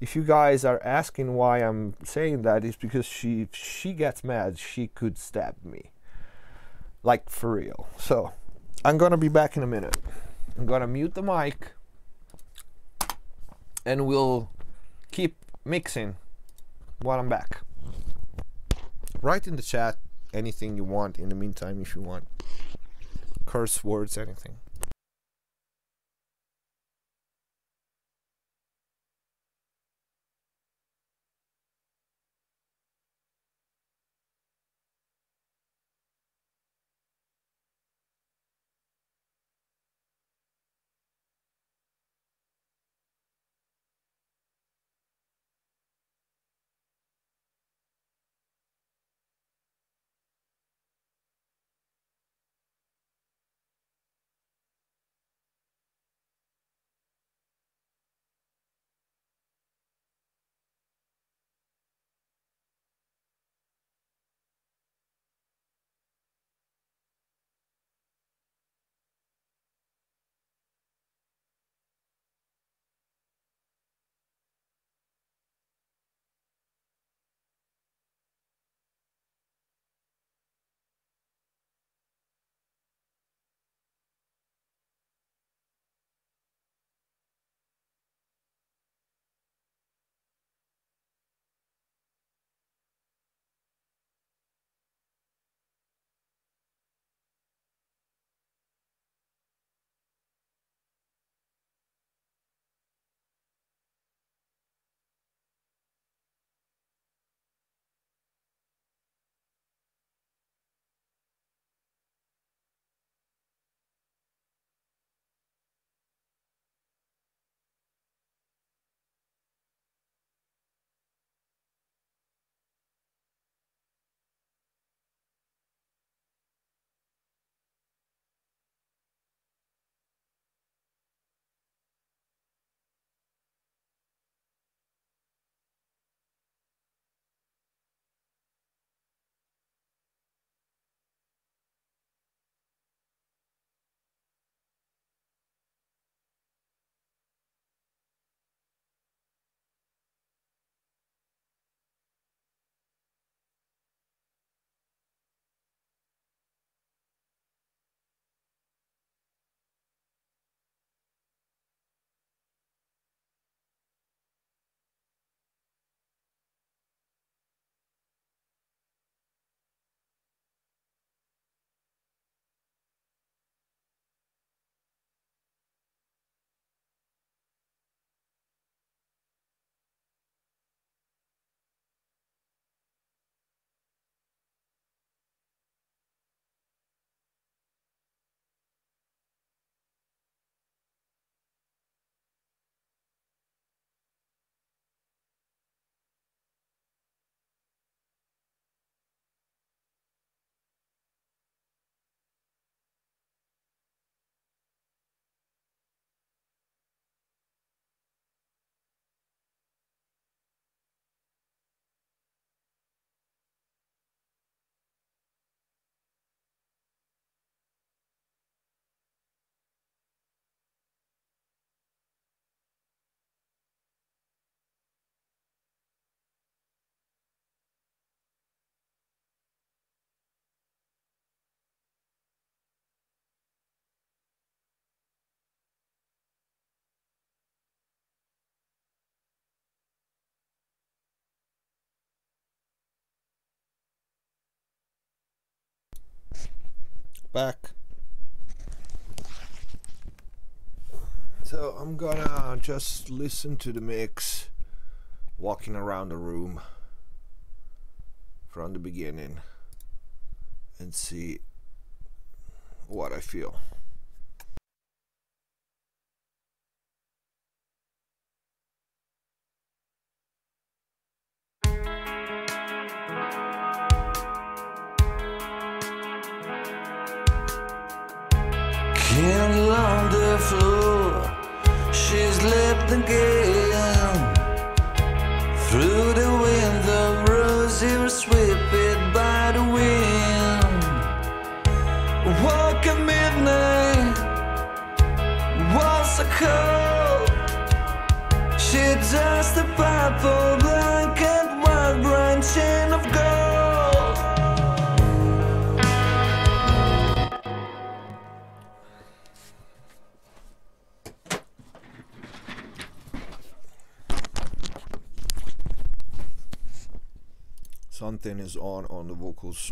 if you guys are asking why I'm saying that is because she if she gets mad. She could stab me. Like for real. So I'm gonna be back in a minute. I'm gonna mute the mic. And we'll keep mixing while I'm back. Write in the chat anything you want in the meantime if you want. Curse words anything back. So I'm gonna just listen to the mix, walking around the room from the beginning and see what I feel.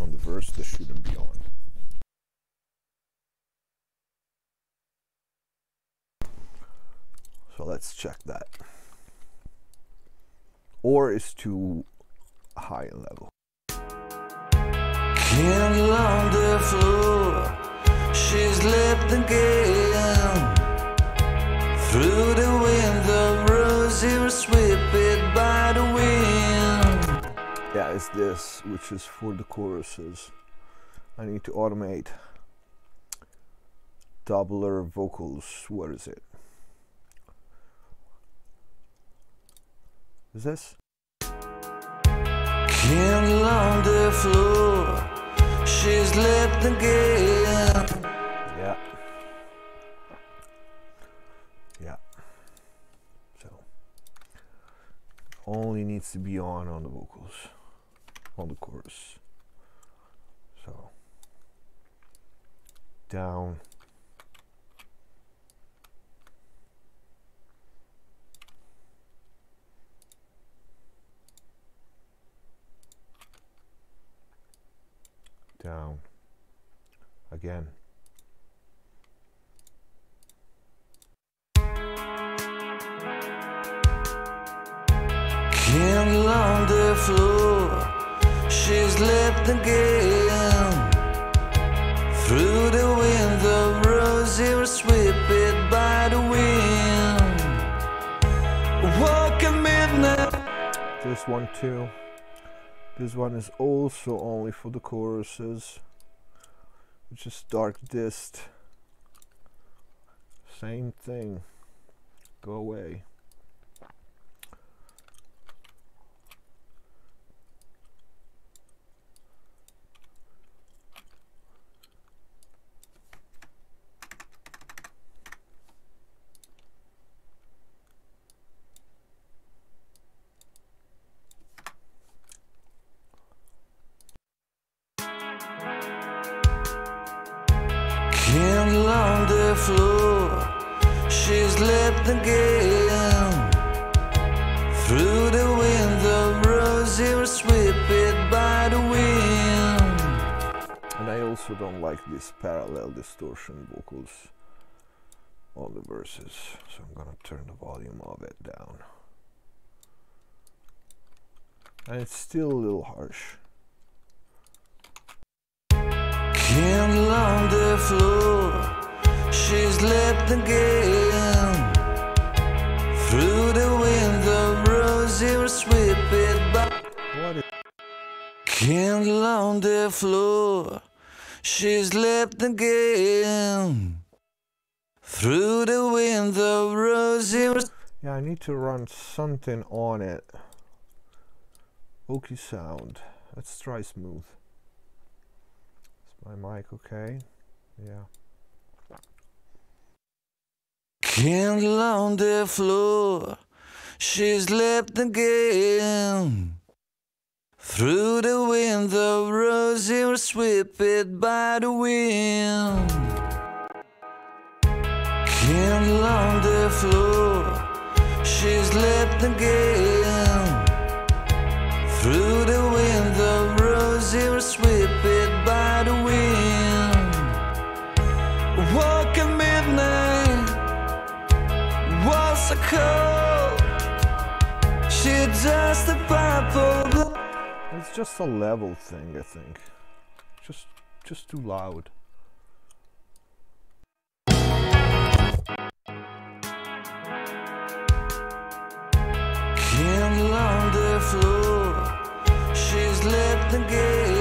On the on verse that shouldn't be on. So let's check that. Or is too high level. King along the floor, again. Through the rosy was swept Yeah, it's this, which is for the choruses. I need to automate doubler vocals. What is it? Is this? King along the floor, she's leapt again. Yeah. Yeah. So only needs to be on on the vocals, on the chorus. So down. Down. Again. King along the floor, she's again. Through the window, swept by the wind. Walk midnight. this one too. This one is also only for the choruses, which is dark dist. Same thing. Go away. Floor, she's leapt again. Through the window, rosy was swept by the wind. And I also don't like this parallel distortion vocals on the verses, so I'm gonna turn the volume of it down. And it's still a little harsh. King along the floor, she's leapt again. Through the window, rosy was swept by. What is King along the floor, she's leapt again. Through the window, rosy was. Yeah, I need to run something on it. Oaky sound. Let's try smooth. Is my mic okay? Yeah. King on the floor, she's leapt again. Through the window, rosy was swept by the wind. King on the floor, she's leapt again. Through the window, rosy was swept by the wind. Walk at midnight She just a purple. It's just a level thing, I think. Just, just too loud. Candle on the floor, she slept again.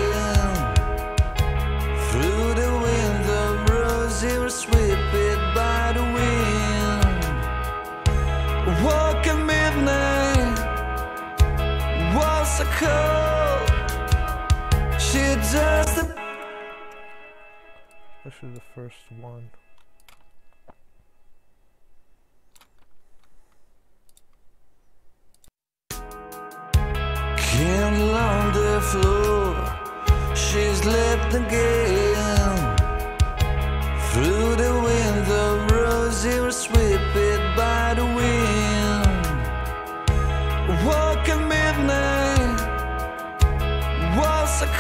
Cold. She just a Especially the first one. Candle on the floor, she slept again. Through the window, Rosie was swept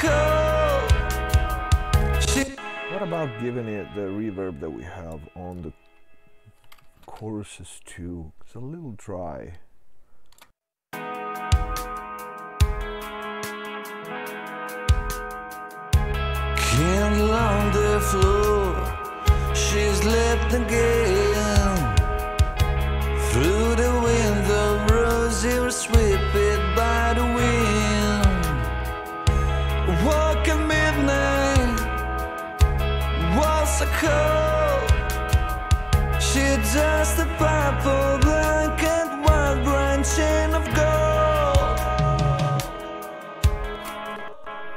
What about giving it the reverb that we have on the choruses too? It's a little dry. Candle on the floor, she slept again. Through the window, Rosie was just a purple blanket, one chain of gold.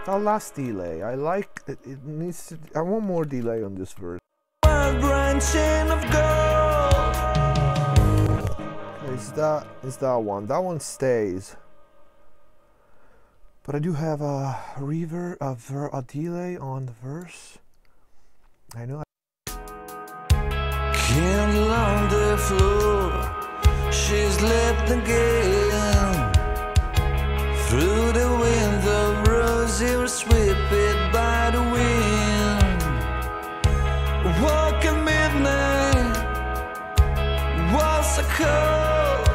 That last delay, I like it. It needs to. I want more delay on this verse. One chain of gold. It's that. It's that one. That one stays. But I do have a reverb, a, ver, a delay on the verse. I know. Candle on the floor, she slept again. Through the window, Rosie was swept by the wind. Walk at midnight was so cold.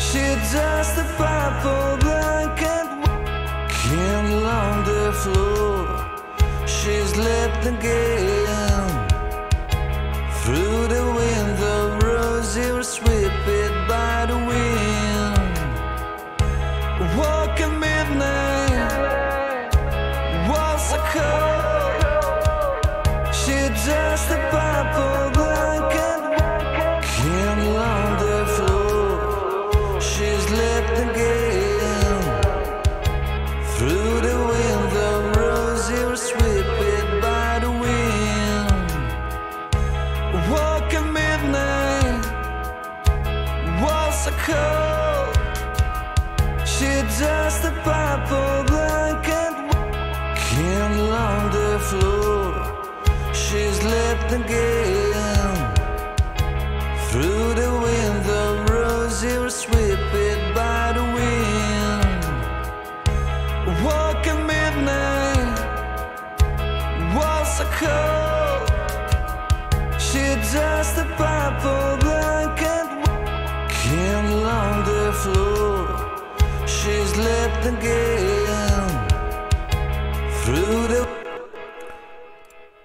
She just a purple blanket. Candle on the floor, she slept again.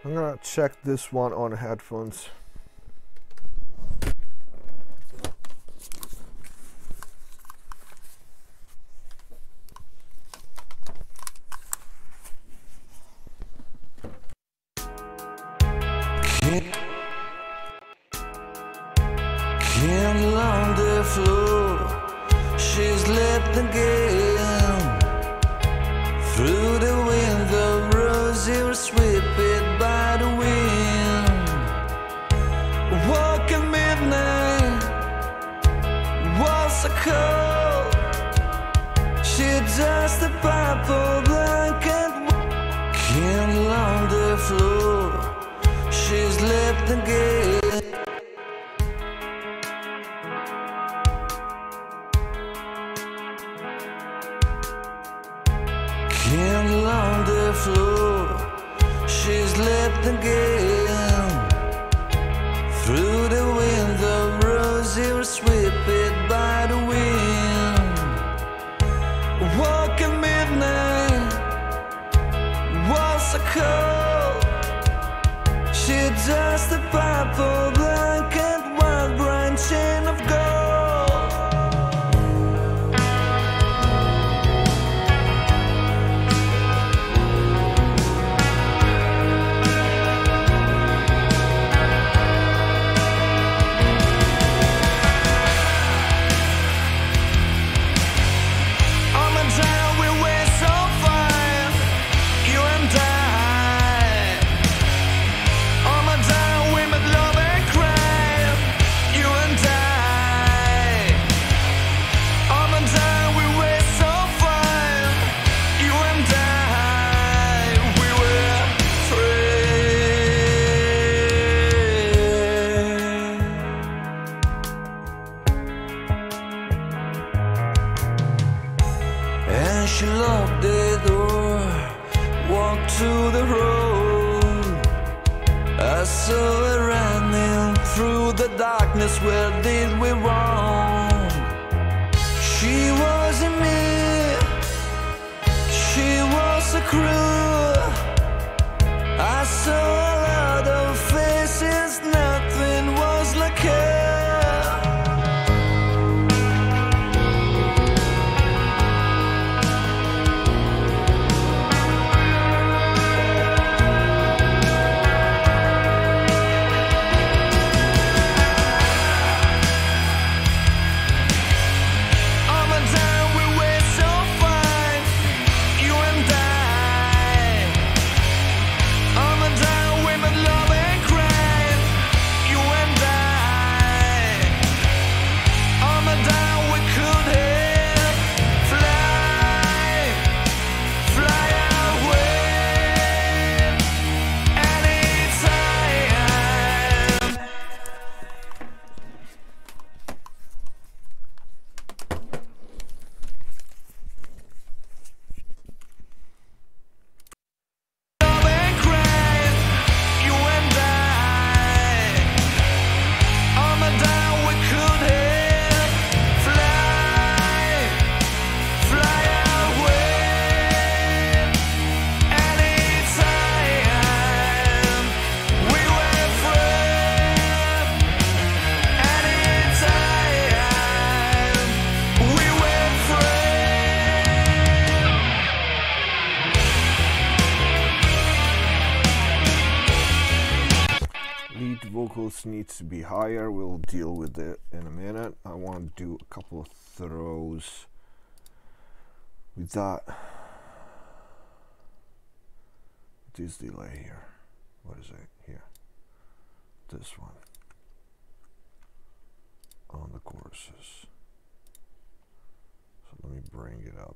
I'm gonna check this one on headphones. that. this delay here. What is it here? This one on the courses. So let me bring it up.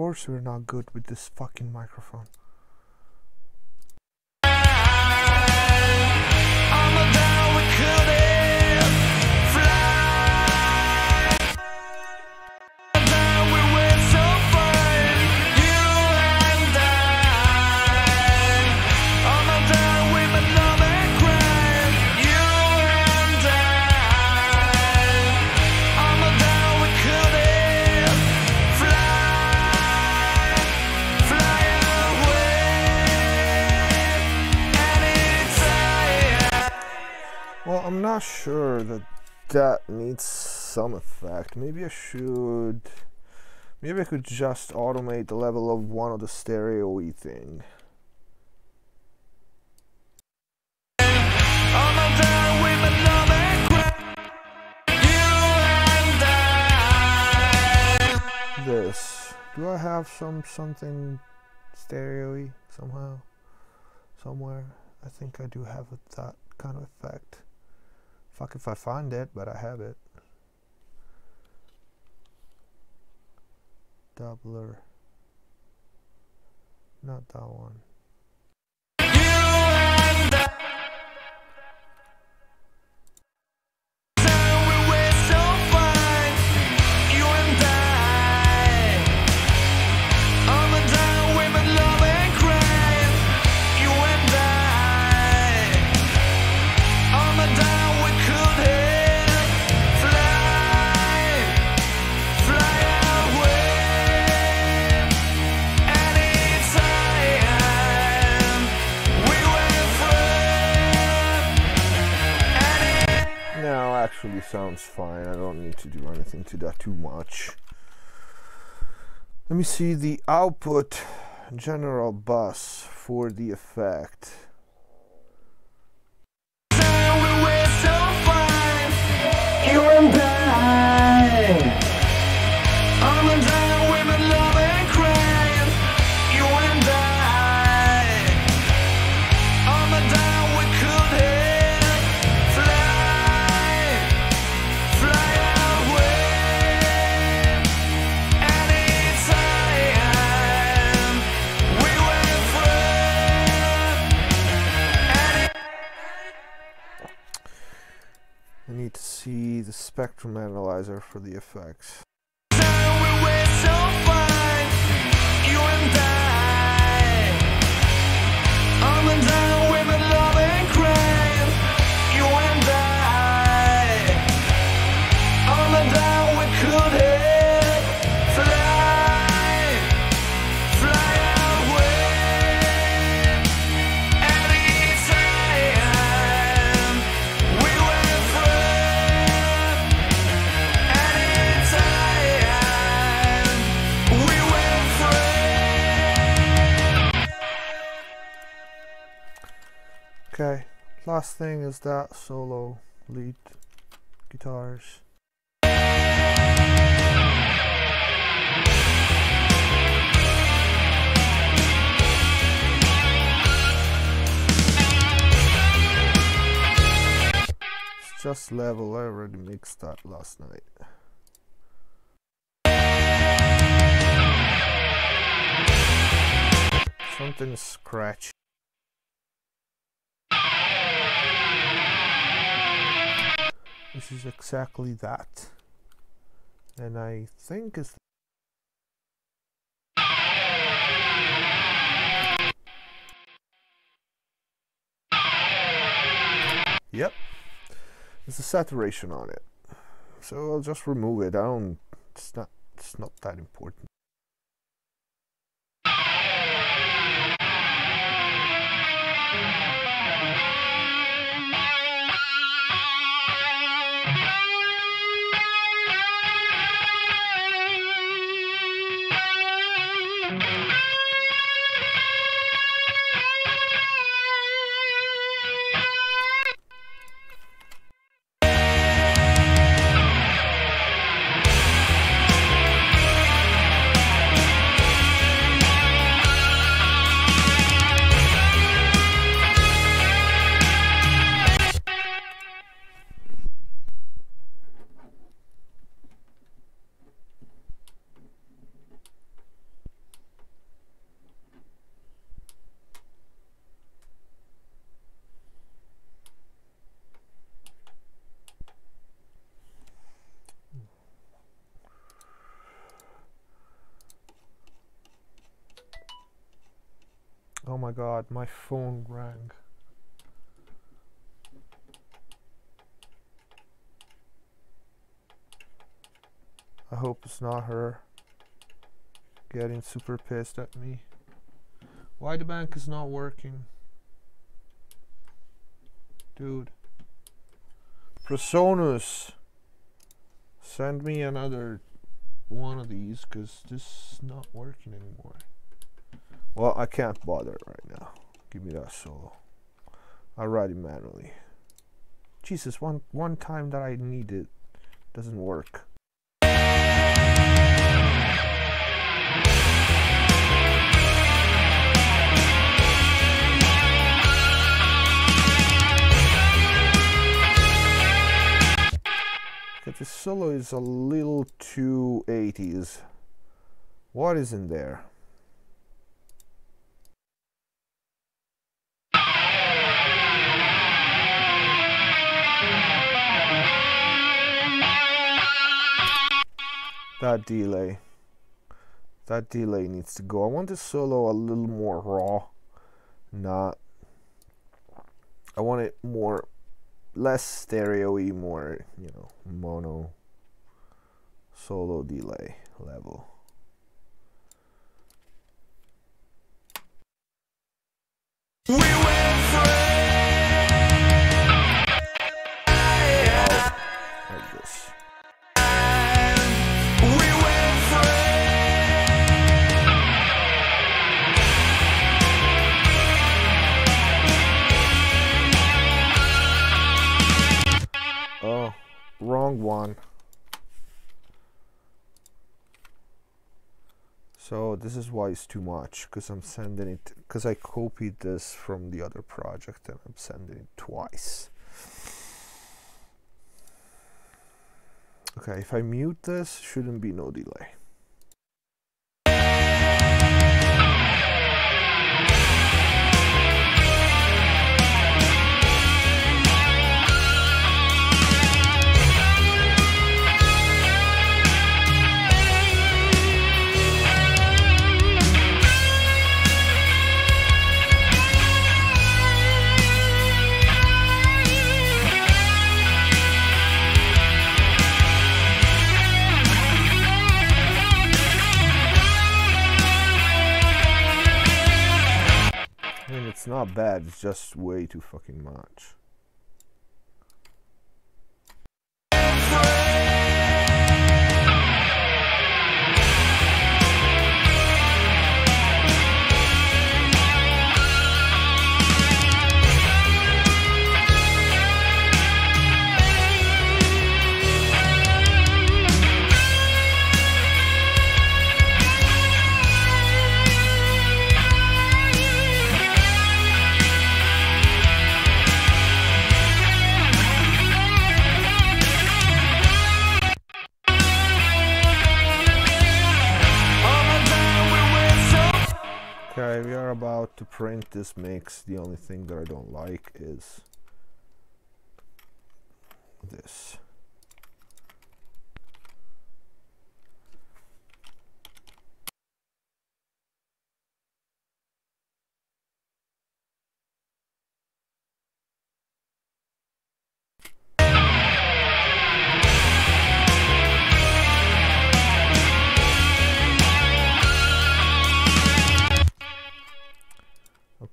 course we're not good with this fucking microphone. I'm not sure that that needs some effect. Maybe I should... Maybe I could just automate the level of one of the stereo thing. This. Do I have some something stereo somehow? Somewhere? I think I do have that kind of effect. Fuck if I find it, but I have it. Doubler. Not that one. actually sounds fine. I don't need to do anything to that too much. Let me see the output general bus for the effect. see the spectrum analyzer for the effects. Okay, last thing is that solo lead guitars. It's just level, I already mixed that last night. Something scratchy. This is exactly that. And I think it's Yep. There's a saturation on it. So I'll just remove it. I don't it's not it's not that important. My phone rang. I hope it's not her getting super pissed at me. Why the bank is not working? Dude. Presonus. Send me another one of these because this is not working anymore. Well, I can't bother right now. Give me that solo. I'll write it manually. Jesus, one one time that I need it doesn't work. Okay, the solo is a little too 80s. What is in there? That delay. That delay needs to go. I want the solo a little more raw. Not. I want it more. Less stereo y, more, you know, mono. Solo delay level. We wrong one. So this is why it's too much because I'm sending it because I copied this from the other project and I'm sending it twice. Okay, if I mute this, shouldn't be no delay. It's not bad, it's just way too fucking much. To print this mix. The only thing that I don't like is this.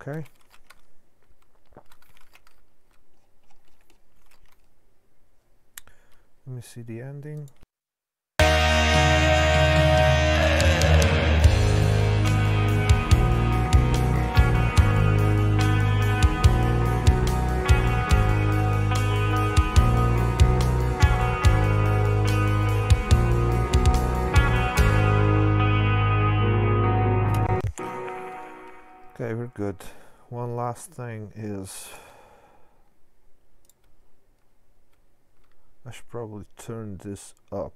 Okay. Let me see the ending. Okay, we're good. One last thing is I should probably turn this up.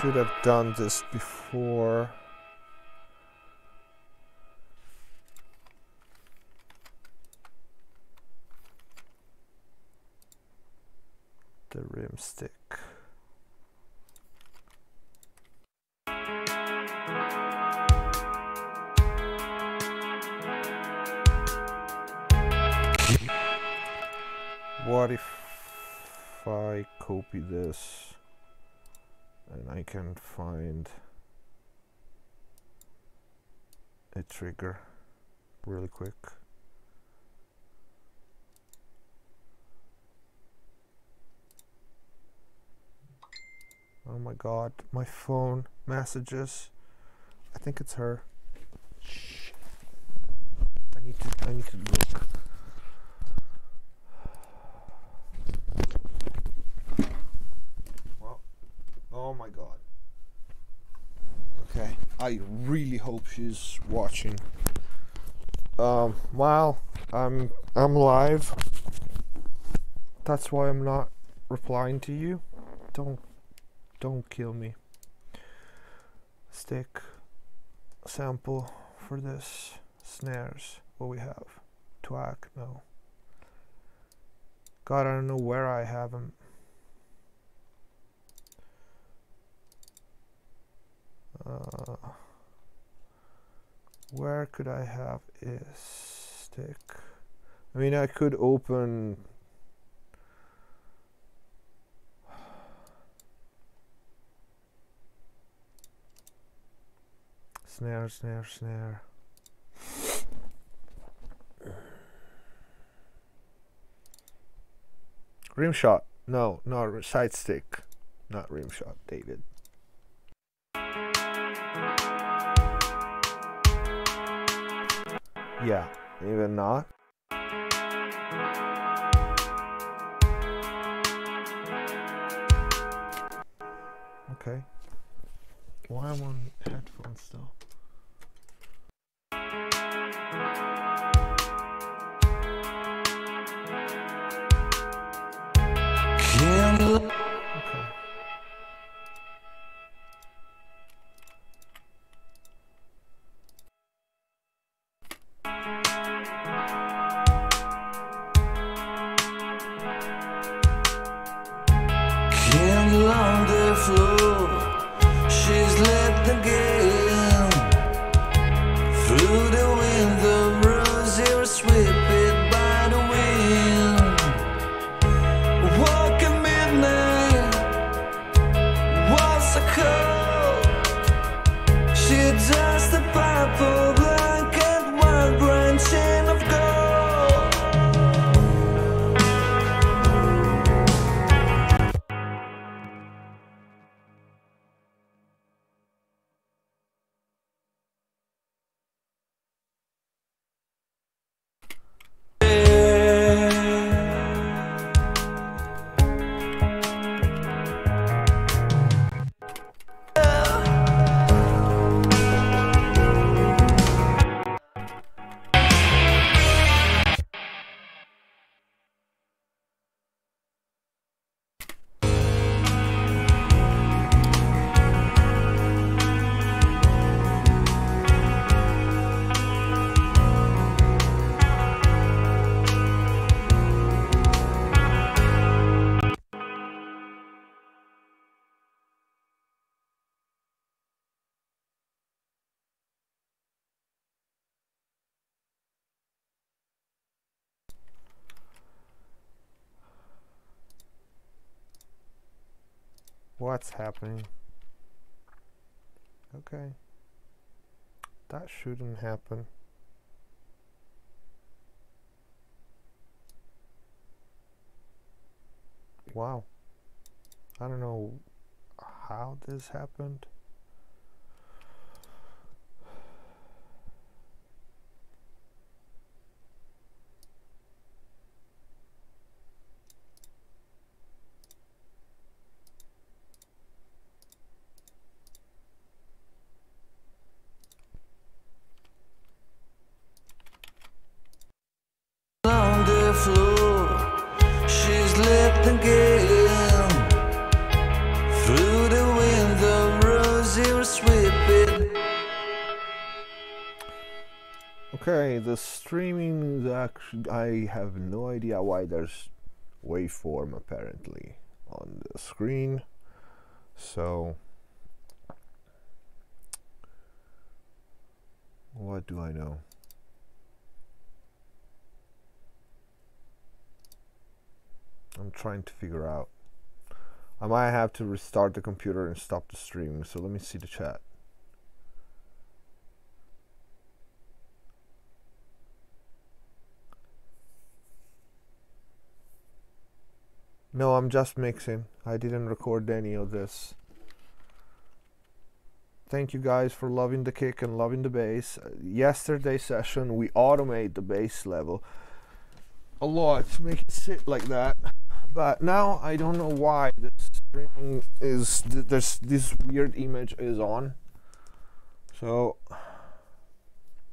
Should have done this before. The rim stick. What if I copy this and I can find a trigger really quick? Oh my god, my phone messages. I think it's her. Shh. I need to I need to look. Well, oh my god. Okay, I really hope she's watching. Um, well, I'm I'm live. That's why I'm not replying to you. Don't don't kill me. Stick sample for this snares. What we have? Twack, no. God, I don't know where I have them. Uh, where could I have a stick? I mean, I could open snare, snare, snare. Rim shot. No, no, side stick. Not rim shot, David. Yeah, even not. Okay. Why am I on headphones still? Candle What's happening? Okay. That shouldn't happen. Wow. I don't know how this happened. Have no idea why there's waveform apparently on the screen. So, what do I know? I'm trying to figure out. I might have to restart the computer and stop the streaming. So let me see the chat. No, I'm just mixing. I didn't record any of this. Thank you guys for loving the kick and loving the bass. Yesterday session we automate the bass level a lot to make it sit like that. But now I don't know why the streaming is th- there's this weird image is on. So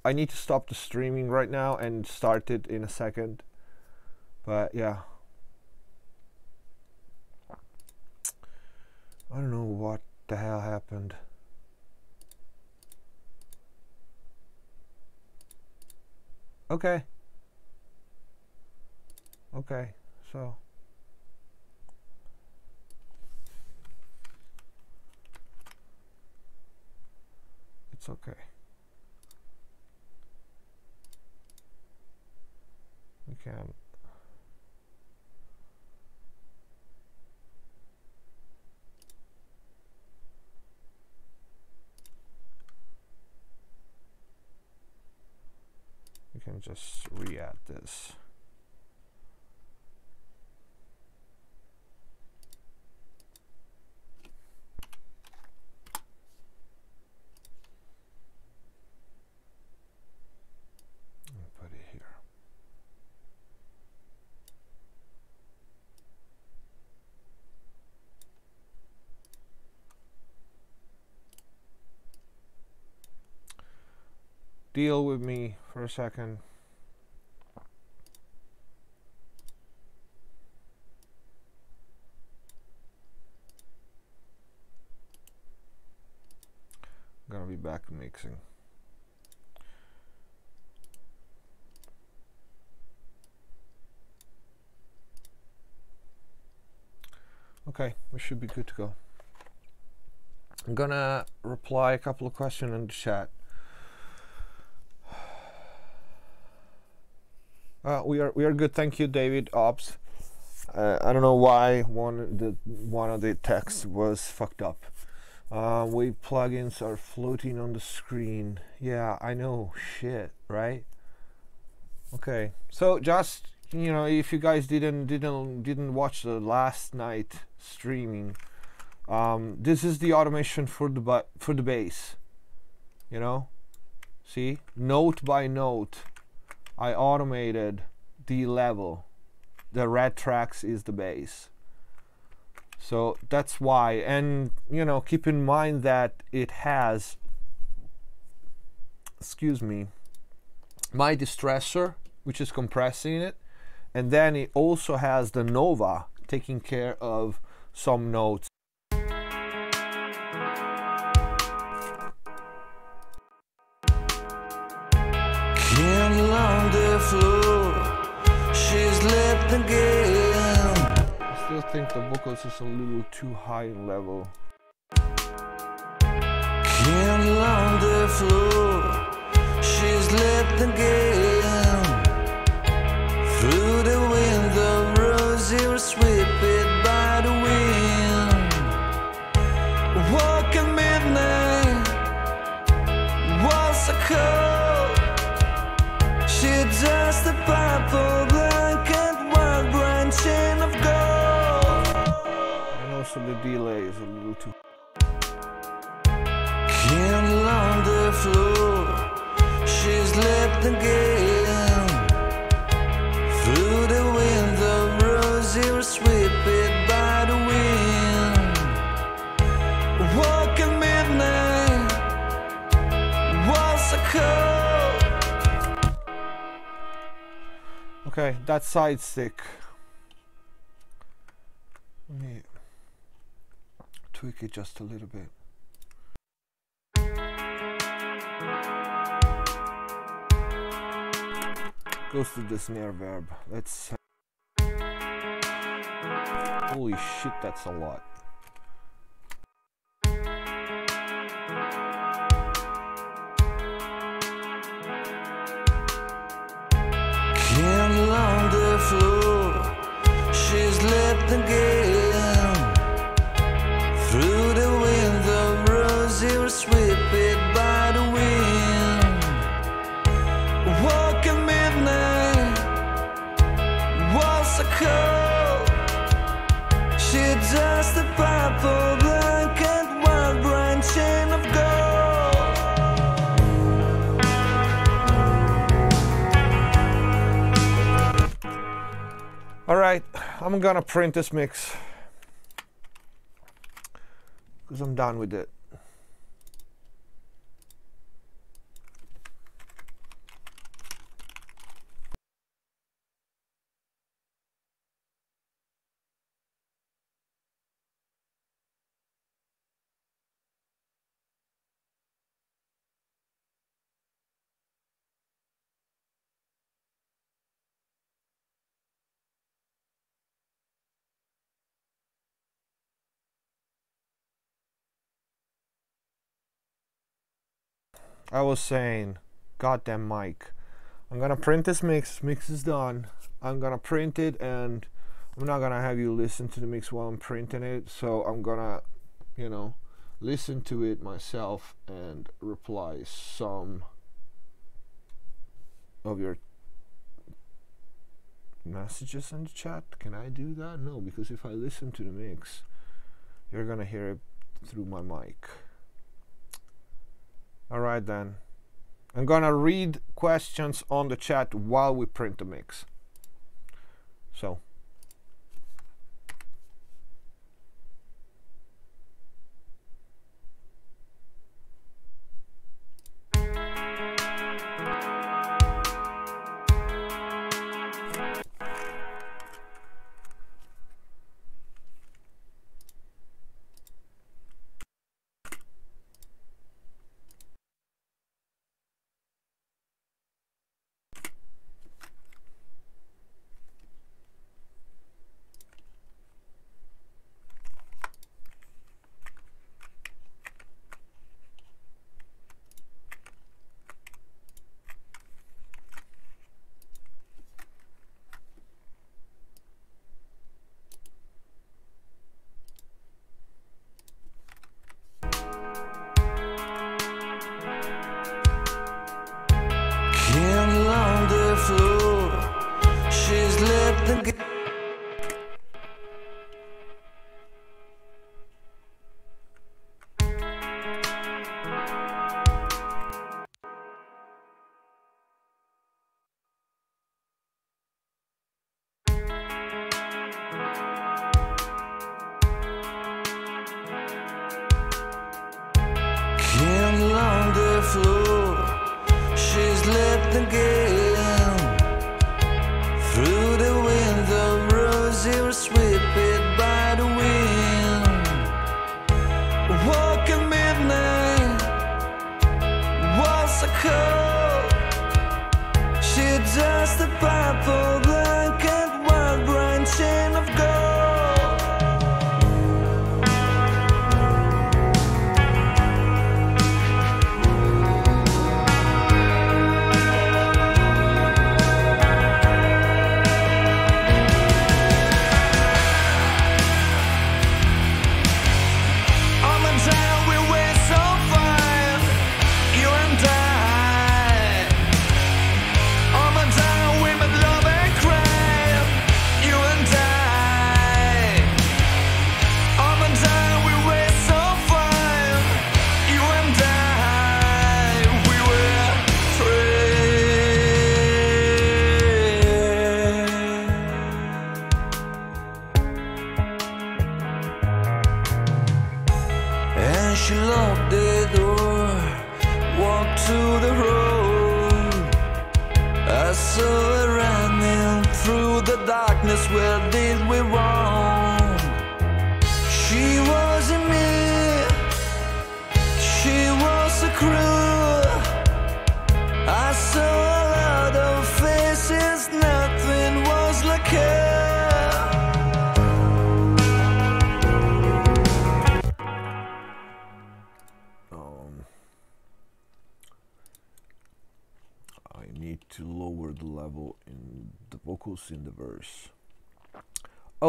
I need to stop the streaming right now and start it in a second. But yeah. I don't know what the hell happened. Okay. Okay, so. It's okay. We can. We can just re-add this. Deal with me for a second. I'm Gonna be back mixing. Okay, we should be good to go. I'm gonna reply a couple of questions in the chat. Uh, we are we are good, thank you, David Ops. Uh, I don't know why one the one of the texts was fucked up. Uh, wave plugins are floating on the screen. Yeah, I know. Shit, right? Okay, so just you know, if you guys didn't didn't didn't watch the last night streaming, um, this is the automation for the for the bass. You know, see, note by note, I automated the level. The red tracks is the bass. So that's why, and you know, keep in mind that it has, excuse me, my distressor, which is compressing it, and then it also has the Nova taking care of some notes. Again. I still think the vocals is a little too high in level. Candle on the floor. She's left again. Also, the delay is a little too. Candle on the floor, she's left again. Through the window, rosy was by the wind. Walk at midnight, was so cold. Okay, that side stick. Let me tweak it just a little bit. Goes to the snare verb. Let's. Holy shit, that's a lot. I'm gonna print this mix because I'm done with it. I was saying, goddamn mic. I'm gonna print this mix. Mix is done. I'm gonna print it, and I'm not gonna have you listen to the mix while I'm printing it. So I'm gonna, you know, listen to it myself and reply some of your messages in the chat. Can I do that? No, because if I listen to the mix, you're gonna hear it through my mic. All right then. I'm gonna read questions on the chat while we print the mix. So.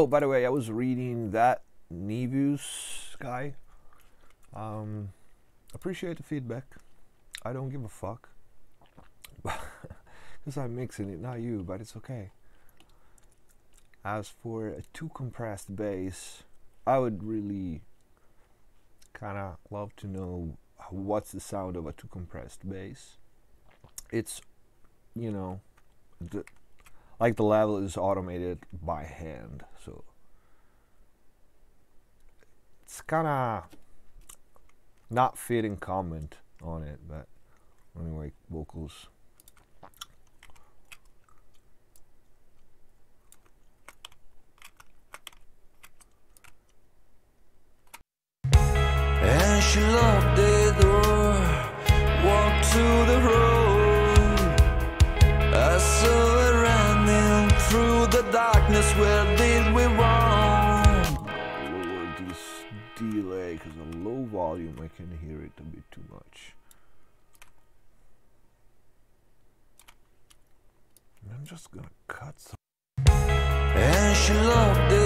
Oh, by the way, I was reading that Nevius guy. Um, appreciate the feedback. I don't give a fuck. Because I'm mixing it, not you, but it's okay. As for a too compressed bass, I would really kind of love to know what's the sound of a too compressed bass. It's, you know, the, like the level is automated by hand, so it's kind of not fitting comment on it, but anyway, vocals. And she loved the a low volume I can hear it a bit too much. I'm just gonna cut some. And she locked the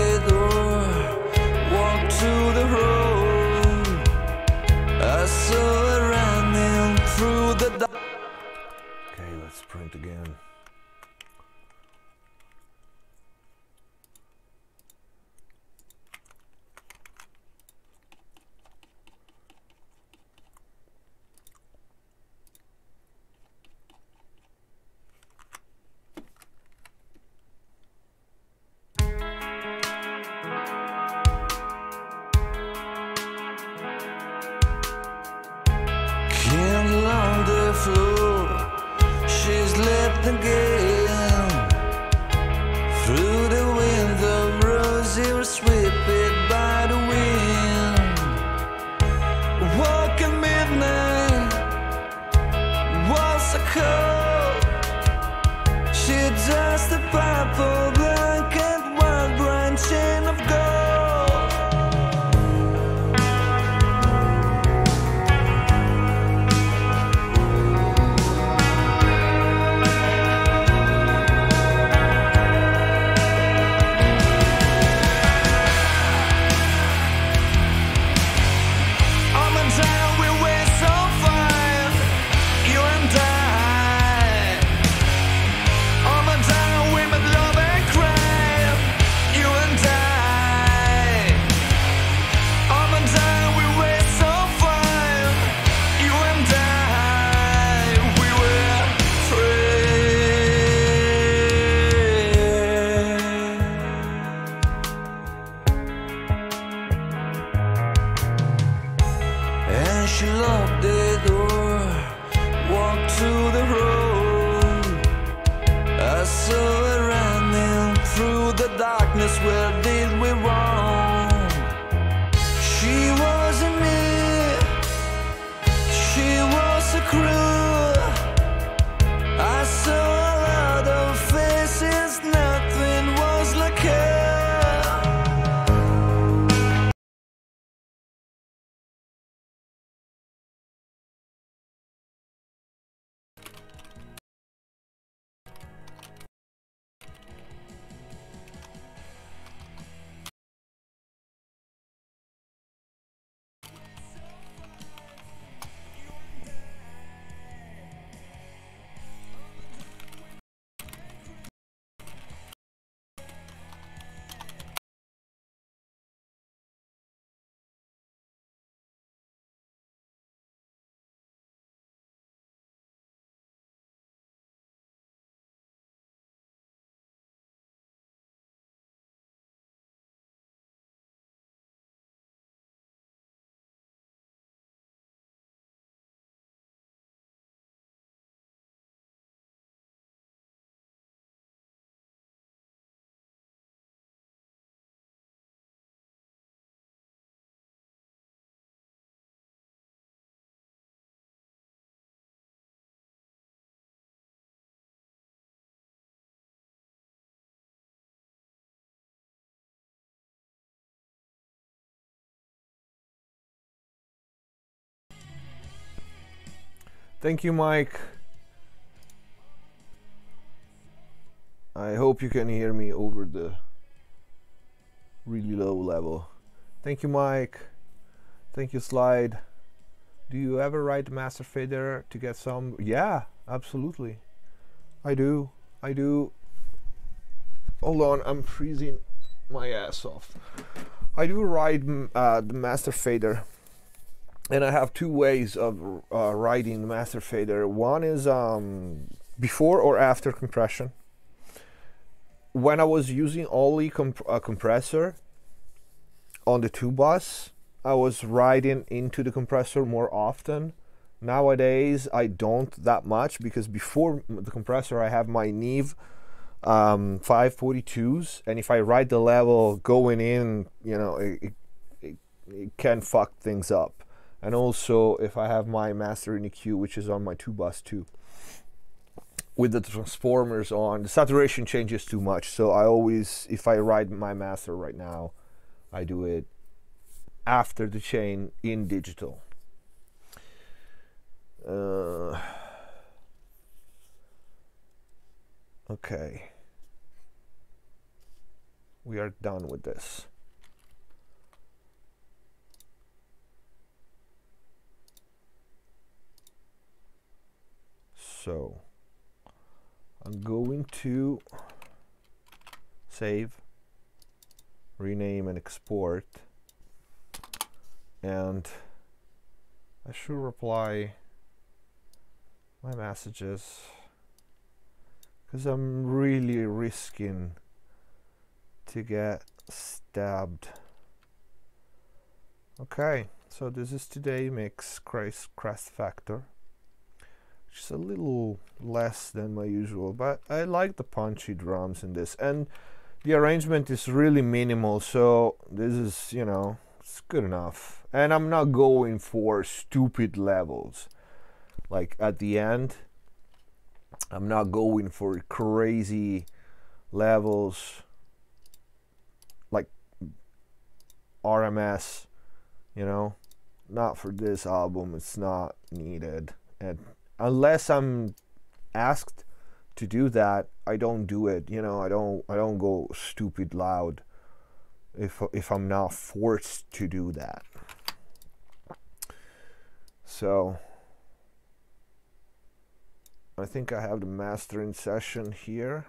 Thank you, Mike. I hope you can hear me over the really low level. Thank you, Mike. Thank you, Slide. Do you ever ride the Master Fader to get some? Yeah, absolutely. I do. I do. Hold on, I'm freezing my ass off. I do ride uh, the Master Fader, and I have two ways of uh, riding the Master Fader. One is um, before or after compression. When I was using only comp- a compressor on the two bus, I was riding into the compressor more often. Nowadays, I don't that much because before the compressor, I have my Neve um, 542s, and if I ride the level going in, you know, it, it, it can fuck things up. And also, if I have my master in EQ, which is on my two bus too, with the transformers on, the saturation changes too much. So I always, if I ride my master right now, I do it after the chain in digital. Uh, okay. We are done with this. So I'm going to save, rename, and export. And I should reply my messages because I'm really risking to get stabbed. Okay, so this is today mix Christ Crest Factor. Is a little less than my usual, but I like the punchy drums in this. And the arrangement is really minimal, so this is, you know, it's good enough. And I'm not going for stupid levels. Like at the end, I'm not going for crazy levels like RMS, you know. Not for this album, it's not needed. And unless I'm asked to do that, I don't do it. You know, I don't I don't go stupid loud if if I'm not forced to do that. So I think I have the mastering session here.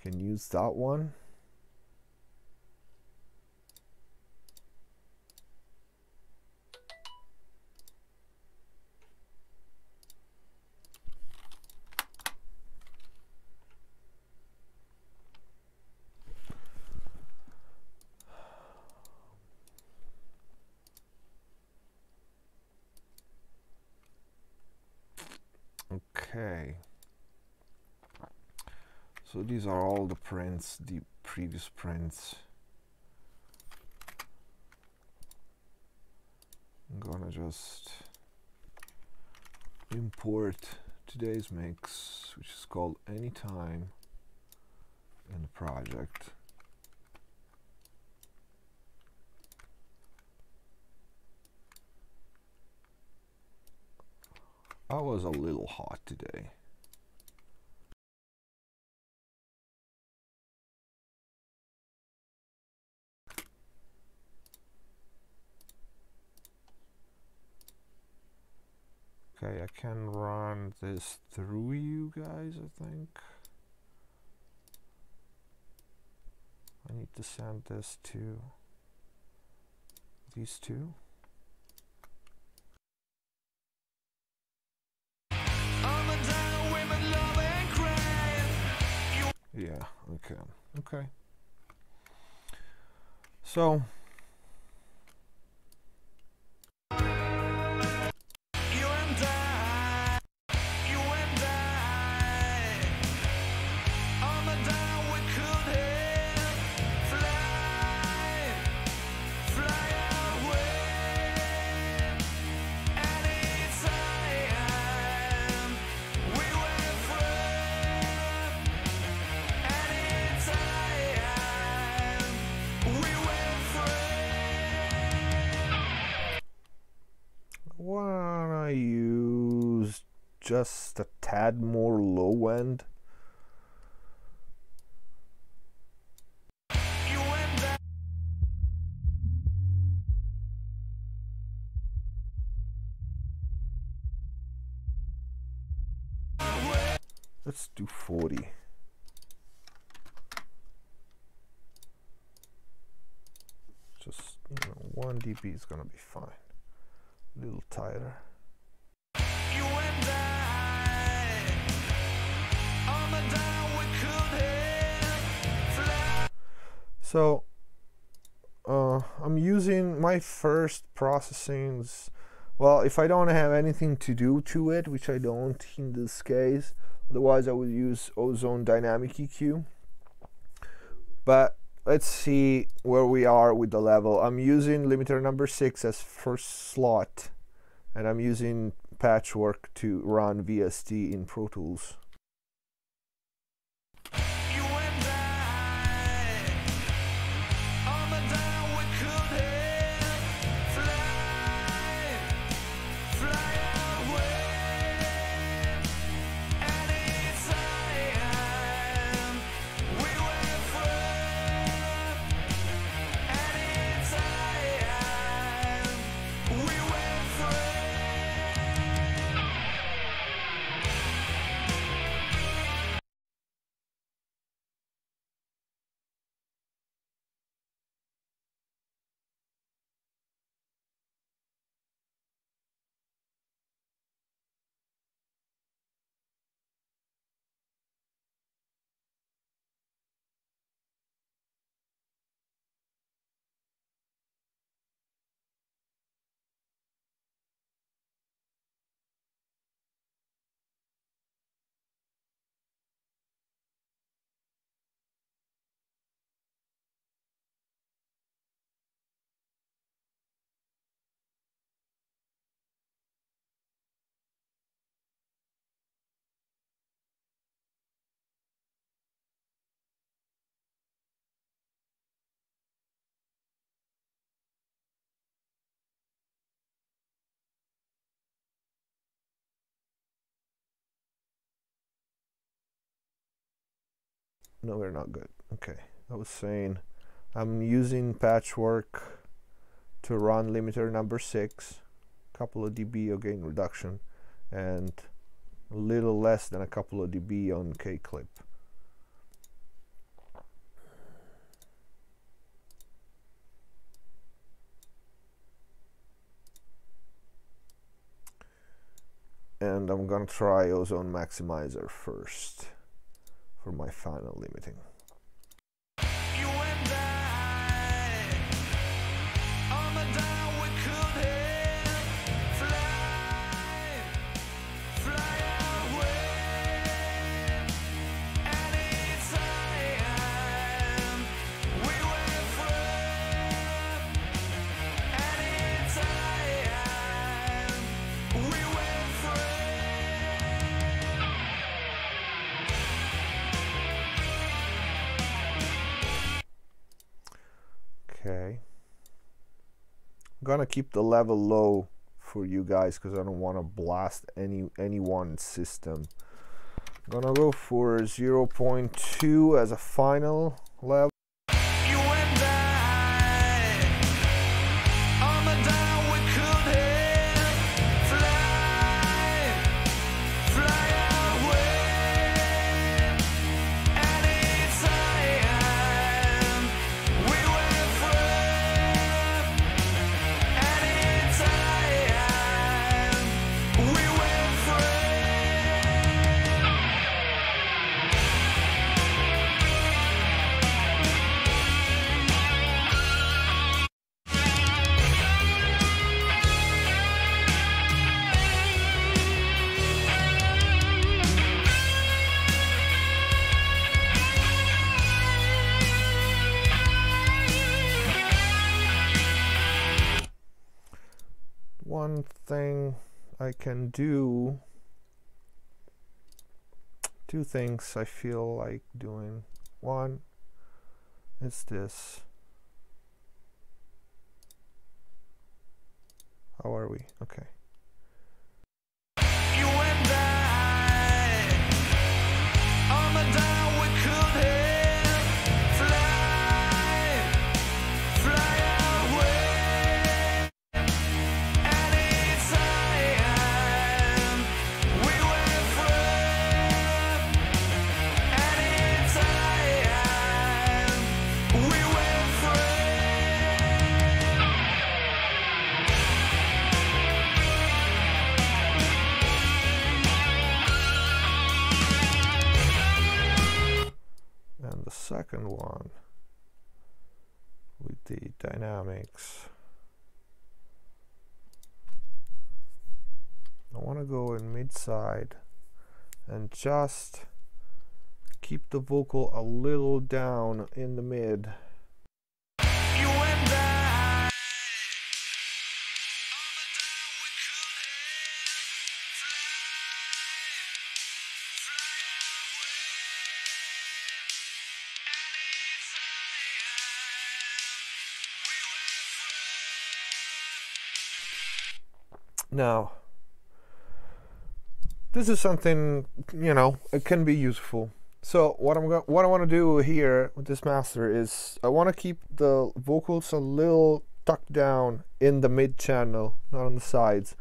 Can use that one. Okay. So these are all the prints, the previous prints. I'm gonna just import today's mix, which is called Anytime in the project. I was a little hot today. Okay, I can run this through you guys, I think. I need to send this to these two. All the time women love and cry. Yeah, okay. Okay. So, just a tad more low end. Let's do 40. Just, you know, 1 dB is gonna be fine. A little tighter. So, uh, I'm using my first processings. Well, if I don't have anything to do to it, which I don't in this case, otherwise I would use Ozone Dynamic EQ. But let's see where we are with the level. I'm using limiter number six as first slot, and I'm using Patchwork to run VST in Pro Tools. No, we're not good. Okay. I was saying I'm using patchwork to run limiter number six, couple of dB of gain reduction, and a little less than a couple of dB on K clip. And I'm gonna try ozone maximizer first for my final limiting. Gonna keep the level low for you guys because I don't want to blast any any one system. I'm gonna go for 0.2 as a final level. Can do, two things I feel like doing. One is this. How are we? Okay. Second one with the dynamics. I want to go in mid side and just keep the vocal a little down in the mid. Now, this is something you know it can be useful. So what I'm go- what I want to do here with this master is I want to keep the vocals a little tucked down in the mid channel, not on the sides.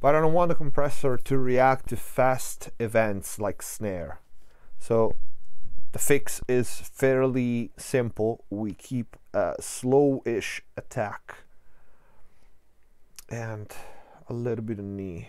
But I don't want the compressor to react to fast events like snare. So the fix is fairly simple. We keep a slow-ish attack and a little bit of knee.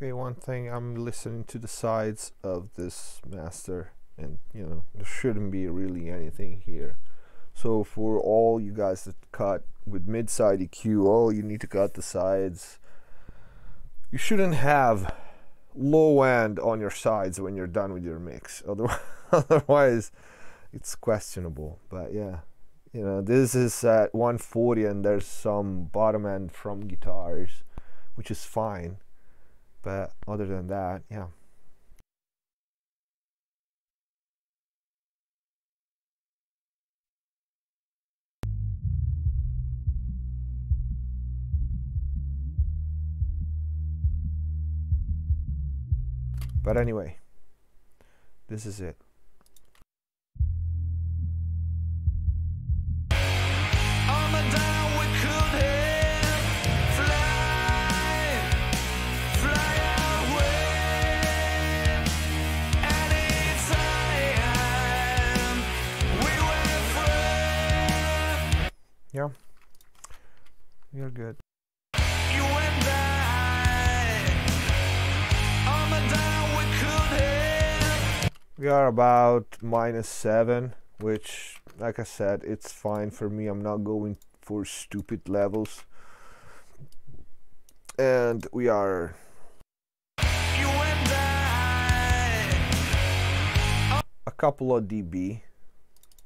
Okay, one thing I'm listening to the sides of this master, and you know, there shouldn't be really anything here. So, for all you guys that cut with mid side EQ, all you need to cut the sides. You shouldn't have low end on your sides when you're done with your mix. Otherwise, otherwise it's questionable. But yeah, you know, this is at 140 and there's some bottom end from guitars, which is fine. But other than that yeah. But anyway this is it yeah you're good You and I. On the down we we are about minus seven which like i said it's fine for me i'm not going for stupid levels and we are and a couple of dB.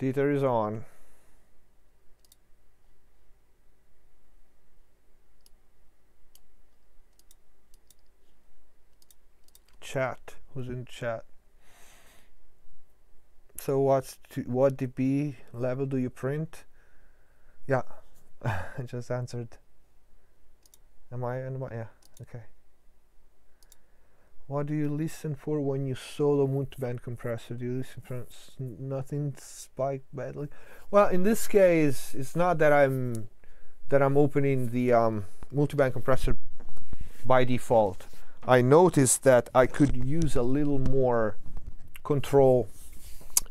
Dieter is on. Chat. Who's in chat? So what's to, what dB level do you print? Yeah, I just answered. Am I? Am I? Yeah. Okay. What do you listen for when you solo multiband compressor? Do you listen for nothing spike badly? Well, in this case, it's not that I'm that I'm opening the um, multiband compressor by default. I noticed that I could use a little more control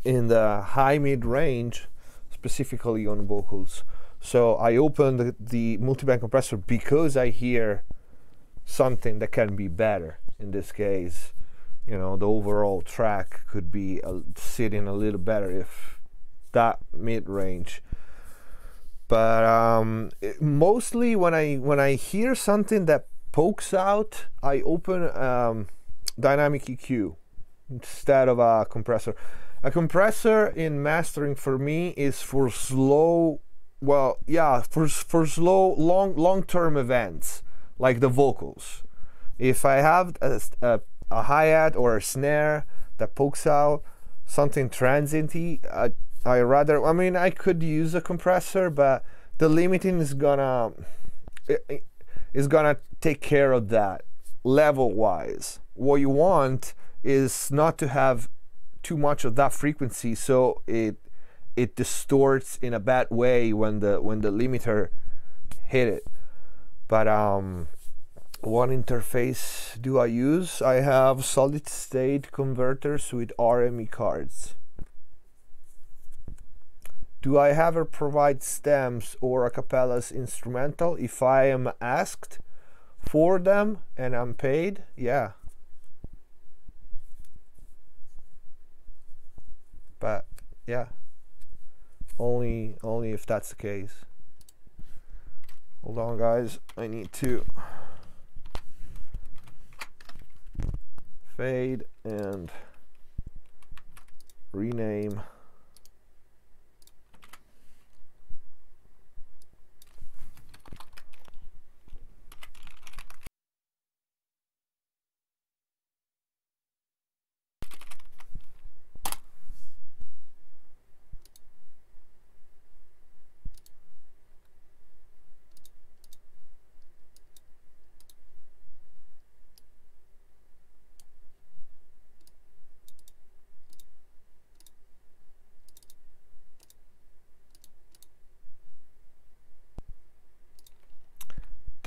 in the high mid range, specifically on vocals. So I opened the, the multiband compressor because I hear something that can be better. In this case, you know, the overall track could be sitting a little better if that mid range. But um, it- mostly when I when I hear something that pokes out, I open um, dynamic EQ instead of a compressor. A compressor in mastering for me is for slow, well, yeah, for for slow, long long term events like the vocals. If I have a a hi hat or a snare that pokes out something transienty, I I rather. I mean, I could use a compressor, but the limiting is gonna is gonna take care of that level wise. What you want is not to have too much of that frequency, so it it distorts in a bad way when the when the limiter hit it. But um, what interface do I use? I have solid state converters with RME cards. Do I ever provide stems or a cappellas instrumental if I am asked for them and I'm paid? Yeah. But yeah. Only only if that's the case. Hold on guys, I need to fade and rename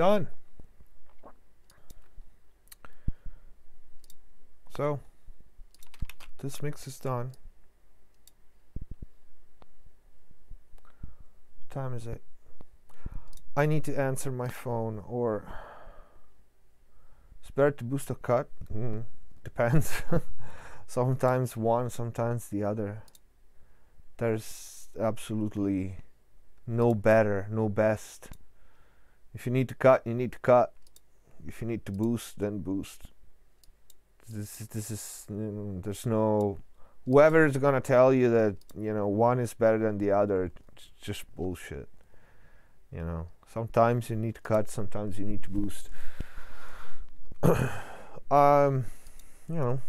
done. So this mix is done. What time is it? I need to answer my phone or it's better to boost a cut. Mm, depends. sometimes one, sometimes the other. There's absolutely no better, no best. If you need to cut, you need to cut. If you need to boost, then boost. This is this is mm, there's no whoever is gonna tell you that you know one is better than the other. It's just bullshit. You know, sometimes you need to cut, sometimes you need to boost. um, you know.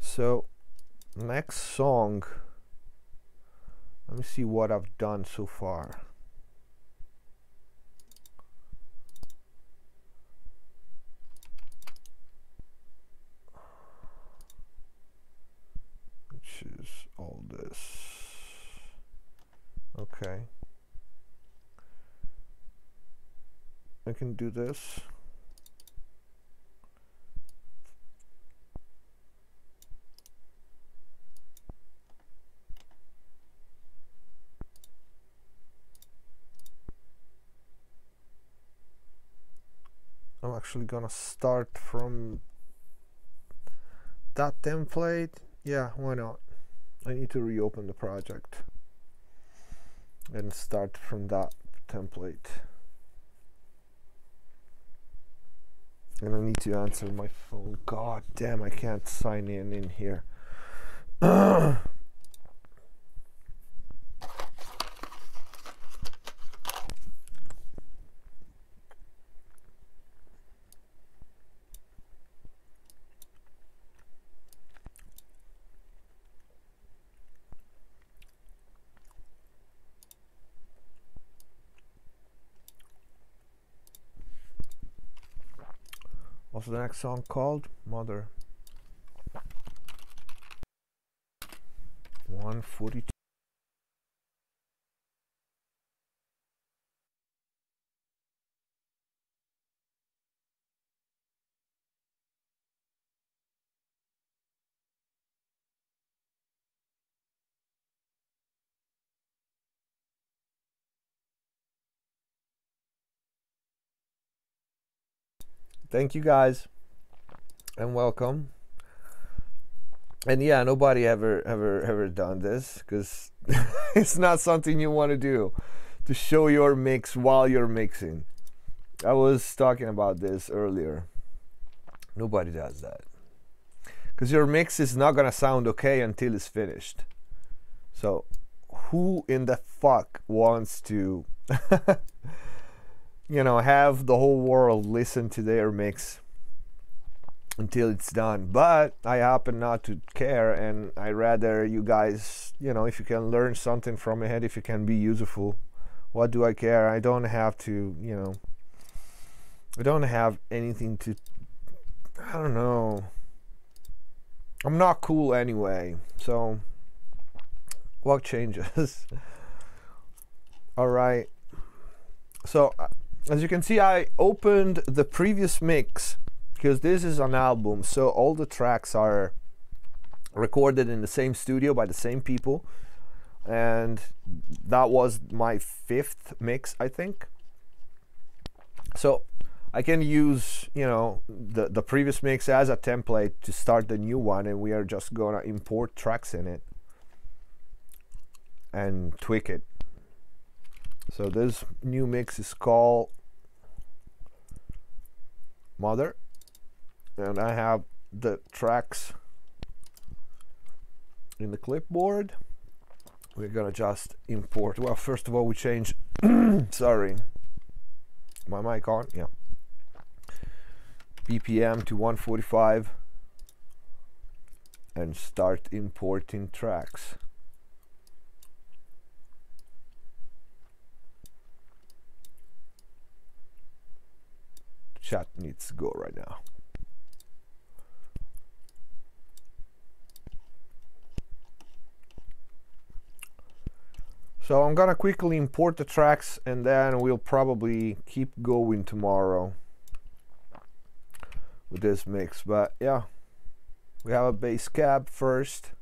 So, next song. Let me see what I've done so far. all this. Okay. I can do this. I'm actually gonna start from that template yeah why not I need to reopen the project and start from that template. And I need to answer my phone. God damn, I can't sign in in here. What's the next song called? Mother. 142. Thank you guys and welcome. And yeah, nobody ever ever ever done this because it's not something you want to do to show your mix while you're mixing. I was talking about this earlier. Nobody does that. Because your mix is not gonna sound okay until it's finished. So who in the fuck wants to you know have the whole world listen to their mix until it's done. But i happen not to care and i rather you guys you know if you can learn something from it if you can be useful what do i care? I don't have to you know i don't have anything to i don't know. I'm not cool anyway so what changes? All right. So uh, as you can see I opened the previous mix because this is an album so all the tracks are recorded in the same studio by the same people. And that was my fifth mix I think. So I can use you know the the previous mix as a template to start the new one and we are just gonna import tracks in it and tweak it so this new mix is called Mother. And I have the tracks in the clipboard. We're gonna just import. Well first of all we change sorry my mic on yeah. BPM to 145 and start importing tracks chat needs to go right now. So I'm gonna quickly import the tracks and then we'll probably keep going tomorrow with this mix. But yeah, we have a bass cab first.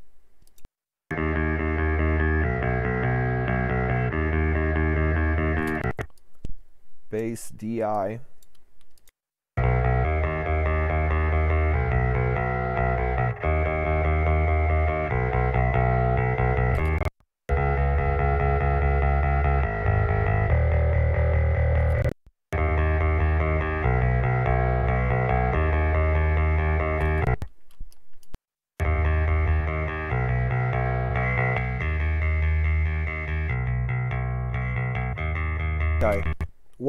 Bass DI.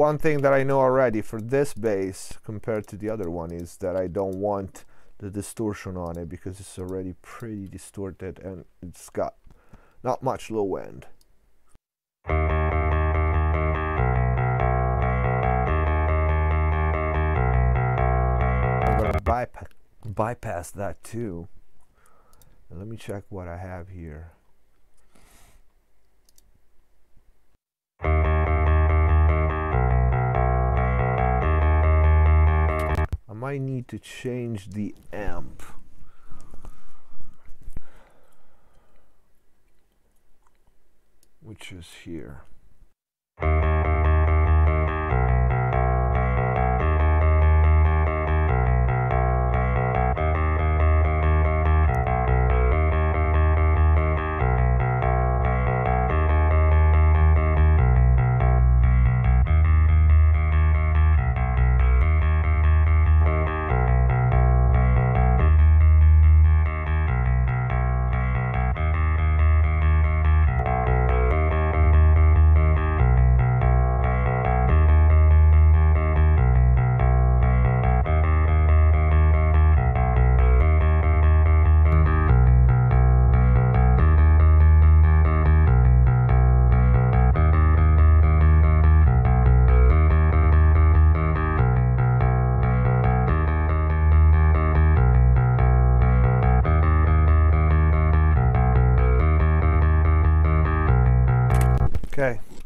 One thing that I know already for this bass compared to the other one is that I don't want the distortion on it because it's already pretty distorted and it's got not much low end. I'm gonna bypass bypass that too. Let me check what I have here. Might need to change the amp. Which is here.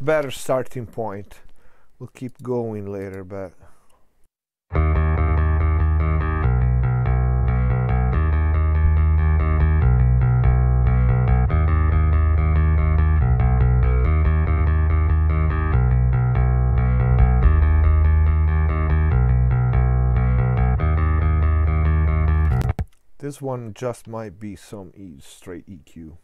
Better starting point. We'll keep going later, but this one just might be some e straight EQ.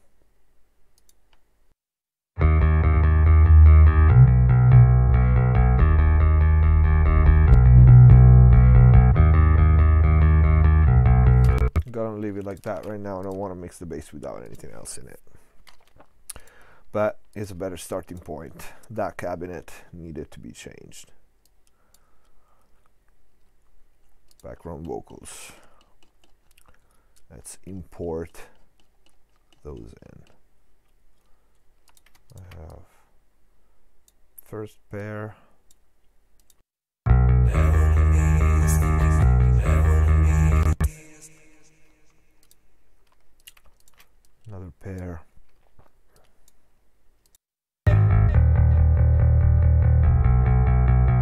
Leave it like that right now. I don't want to mix the bass without anything else in it. But it's a better starting point. That cabinet needed to be changed. Background vocals. Let's import those in. I have first pair. Another pair.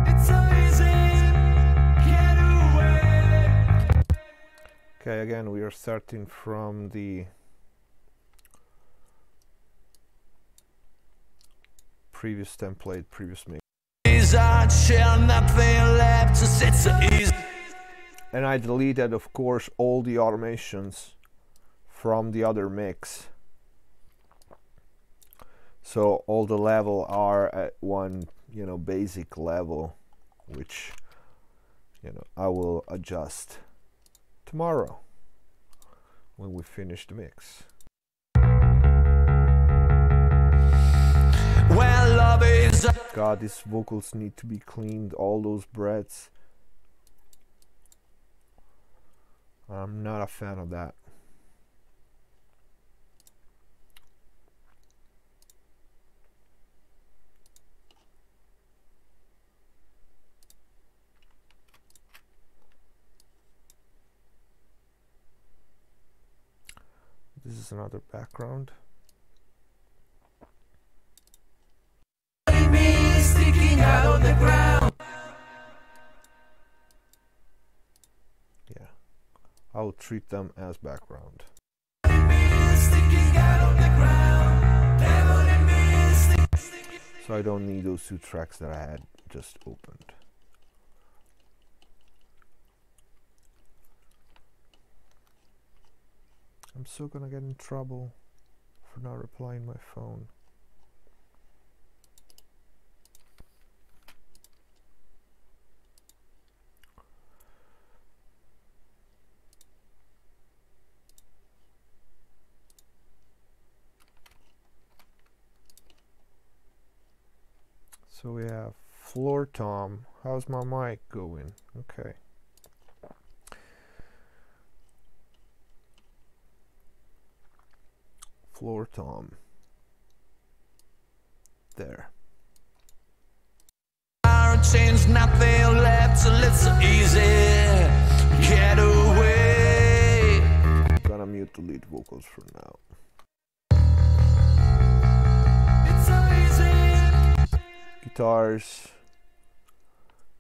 It's so easy, get away. Okay, again, we are starting from the previous template, previous mix. These are shall nothing left to sit so easy. And I deleted, of course, all the automations from the other mix. So all the level are at one, you know, basic level, which, you know, I will adjust tomorrow when we finish the mix. When love is God, these vocals need to be cleaned, all those breaths. I'm not a fan of that. Another background. Yeah. I'll treat them as background. So I don't need those two tracks that I had just opened. I'm so gonna get in trouble for not replying my phone. So we have floor tom. How's my mic going? Okay. Floor tom. There. Change nothing left, so it's easy. Get away. Gonna mute the lead vocals for now. It's so easy. Guitars.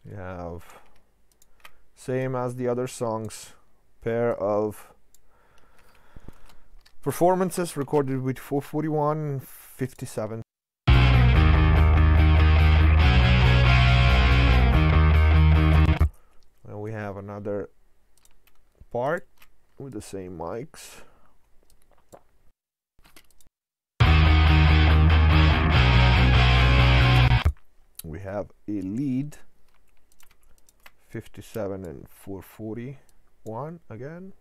We have same as the other songs. Pair of performances recorded with 441 57 and we have another part with the same mics. We have a lead 57 and 441 again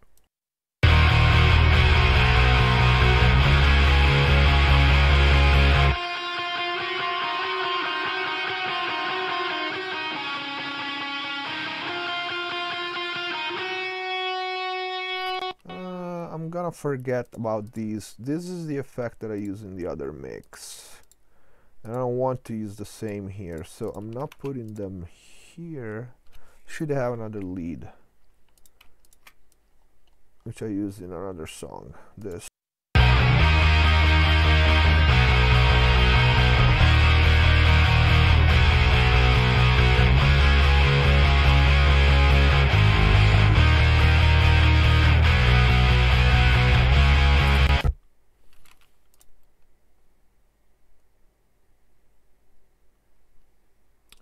gonna forget about these. This is the effect that I use in the other mix. And I don't want to use the same here, so I'm not putting them here. Should have another lead, which I used in another song. This.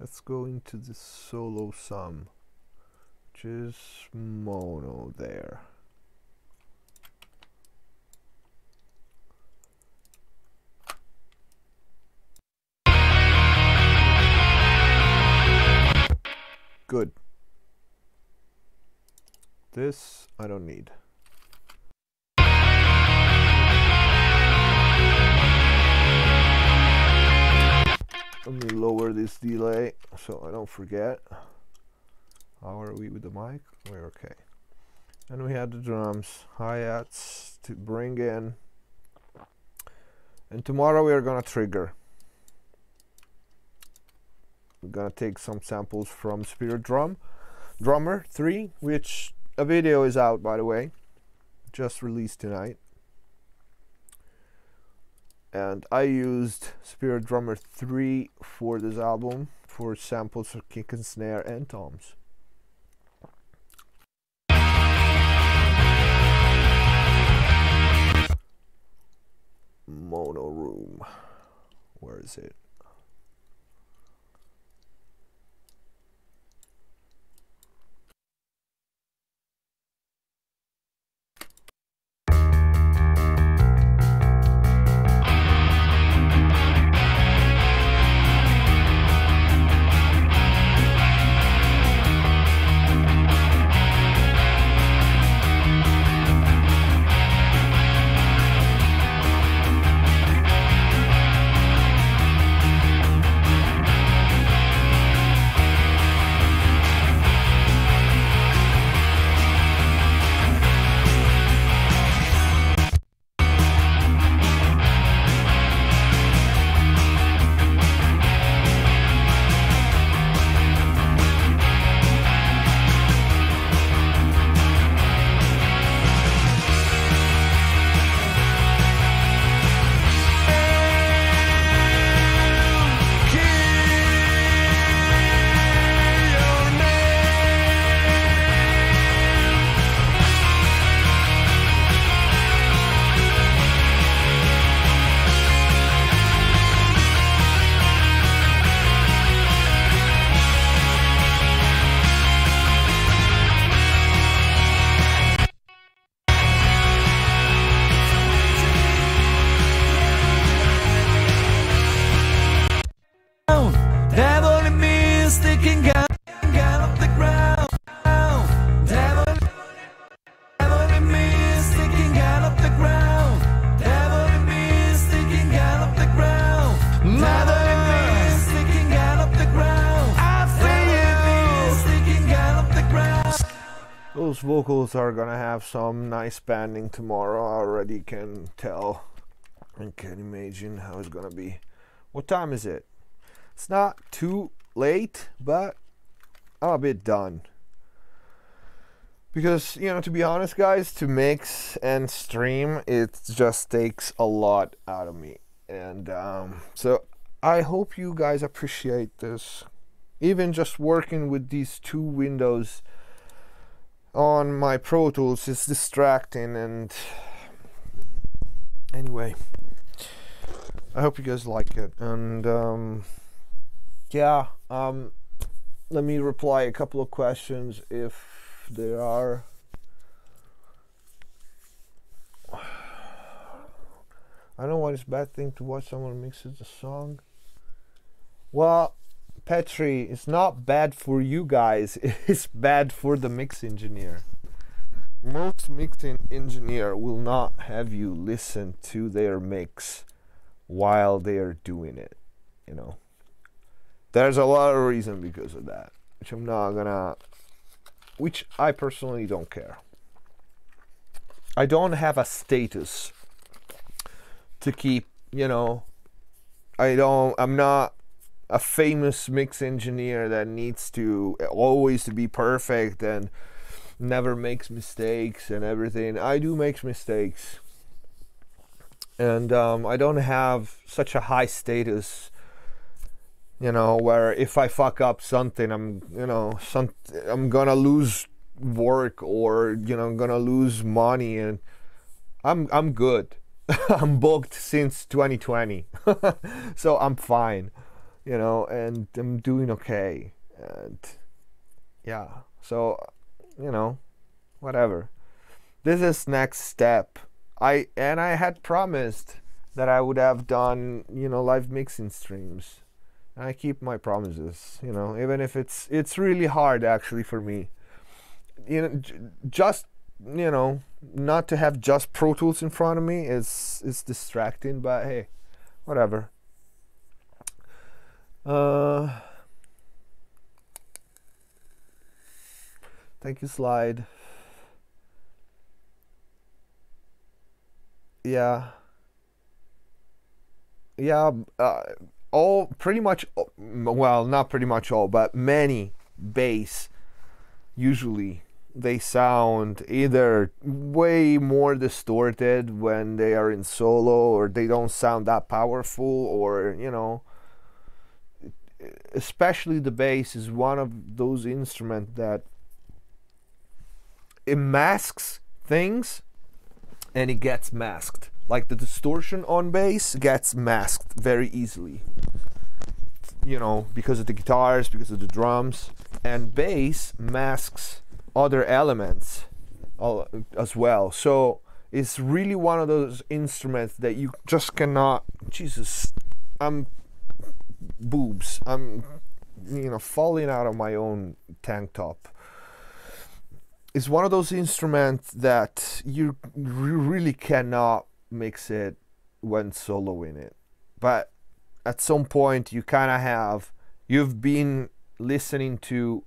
Let's go into the solo sum, which is mono there. Good. This I don't need. Let me lower this delay so I don't forget. How are we with the mic? We're okay. And we had the drums, hi-hats to bring in. And tomorrow we are gonna trigger. We're gonna take some samples from Superior Drum, Drummer 3, which a video is out by the way, just released tonight. And I used Superior Drummer 3 for this album for samples of kick and snare and toms. Mono Room. Where is it? Are gonna have some nice banding tomorrow. I already can tell and can imagine how it's gonna be. What time is it? It's not too late, but I'm a bit done. Because, you know, to be honest, guys, to mix and stream, it just takes a lot out of me. And um, so I hope you guys appreciate this. Even just working with these two windows on my Pro Tools is distracting and anyway I hope you guys like it. And um, yeah um, let me reply a couple of questions if there are. I don't know what is bad thing to watch someone mixes a song. Well Petri, it's not bad for you guys. It's bad for the mix engineer. Most mixing engineer will not have you listen to their mix while they are doing it. You know, there's a lot of reason because of that, which I'm not gonna, which I personally don't care. I don't have a status to keep. You know, I don't. I'm not a famous mix engineer that needs to always to be perfect and never makes mistakes and everything. I do make mistakes, and um, I don't have such a high status. You know, where if I fuck up something, I'm you know some I'm gonna lose work or you know I'm gonna lose money, and I'm I'm good. I'm booked since 2020, so I'm fine you know, and I'm doing okay. And yeah, so you know, whatever. This is next step. I and I had promised that I would have done, you know, live mixing streams. And I keep my promises, you know, even if it's it's really hard actually for me. You know, just you know, not to have just Pro Tools in front of me is is distracting, but hey, whatever. Uh Thank you, Slide. Yeah. Yeah, uh, all pretty much, well, not pretty much all, but many bass usually they sound either way more distorted when they are in solo or they don't sound that powerful or you know especially the bass is one of those instruments that it masks things and it gets masked. Like the distortion on bass gets masked very easily. You know because of the guitars because of the drums. And bass masks other elements as well. So it's really one of those instruments that you just cannot jesus i'm boobs. I'm you know falling out of my own tank top. It's one of those instruments that you really cannot mix it when soloing it. But at some point you kind of have you've been listening to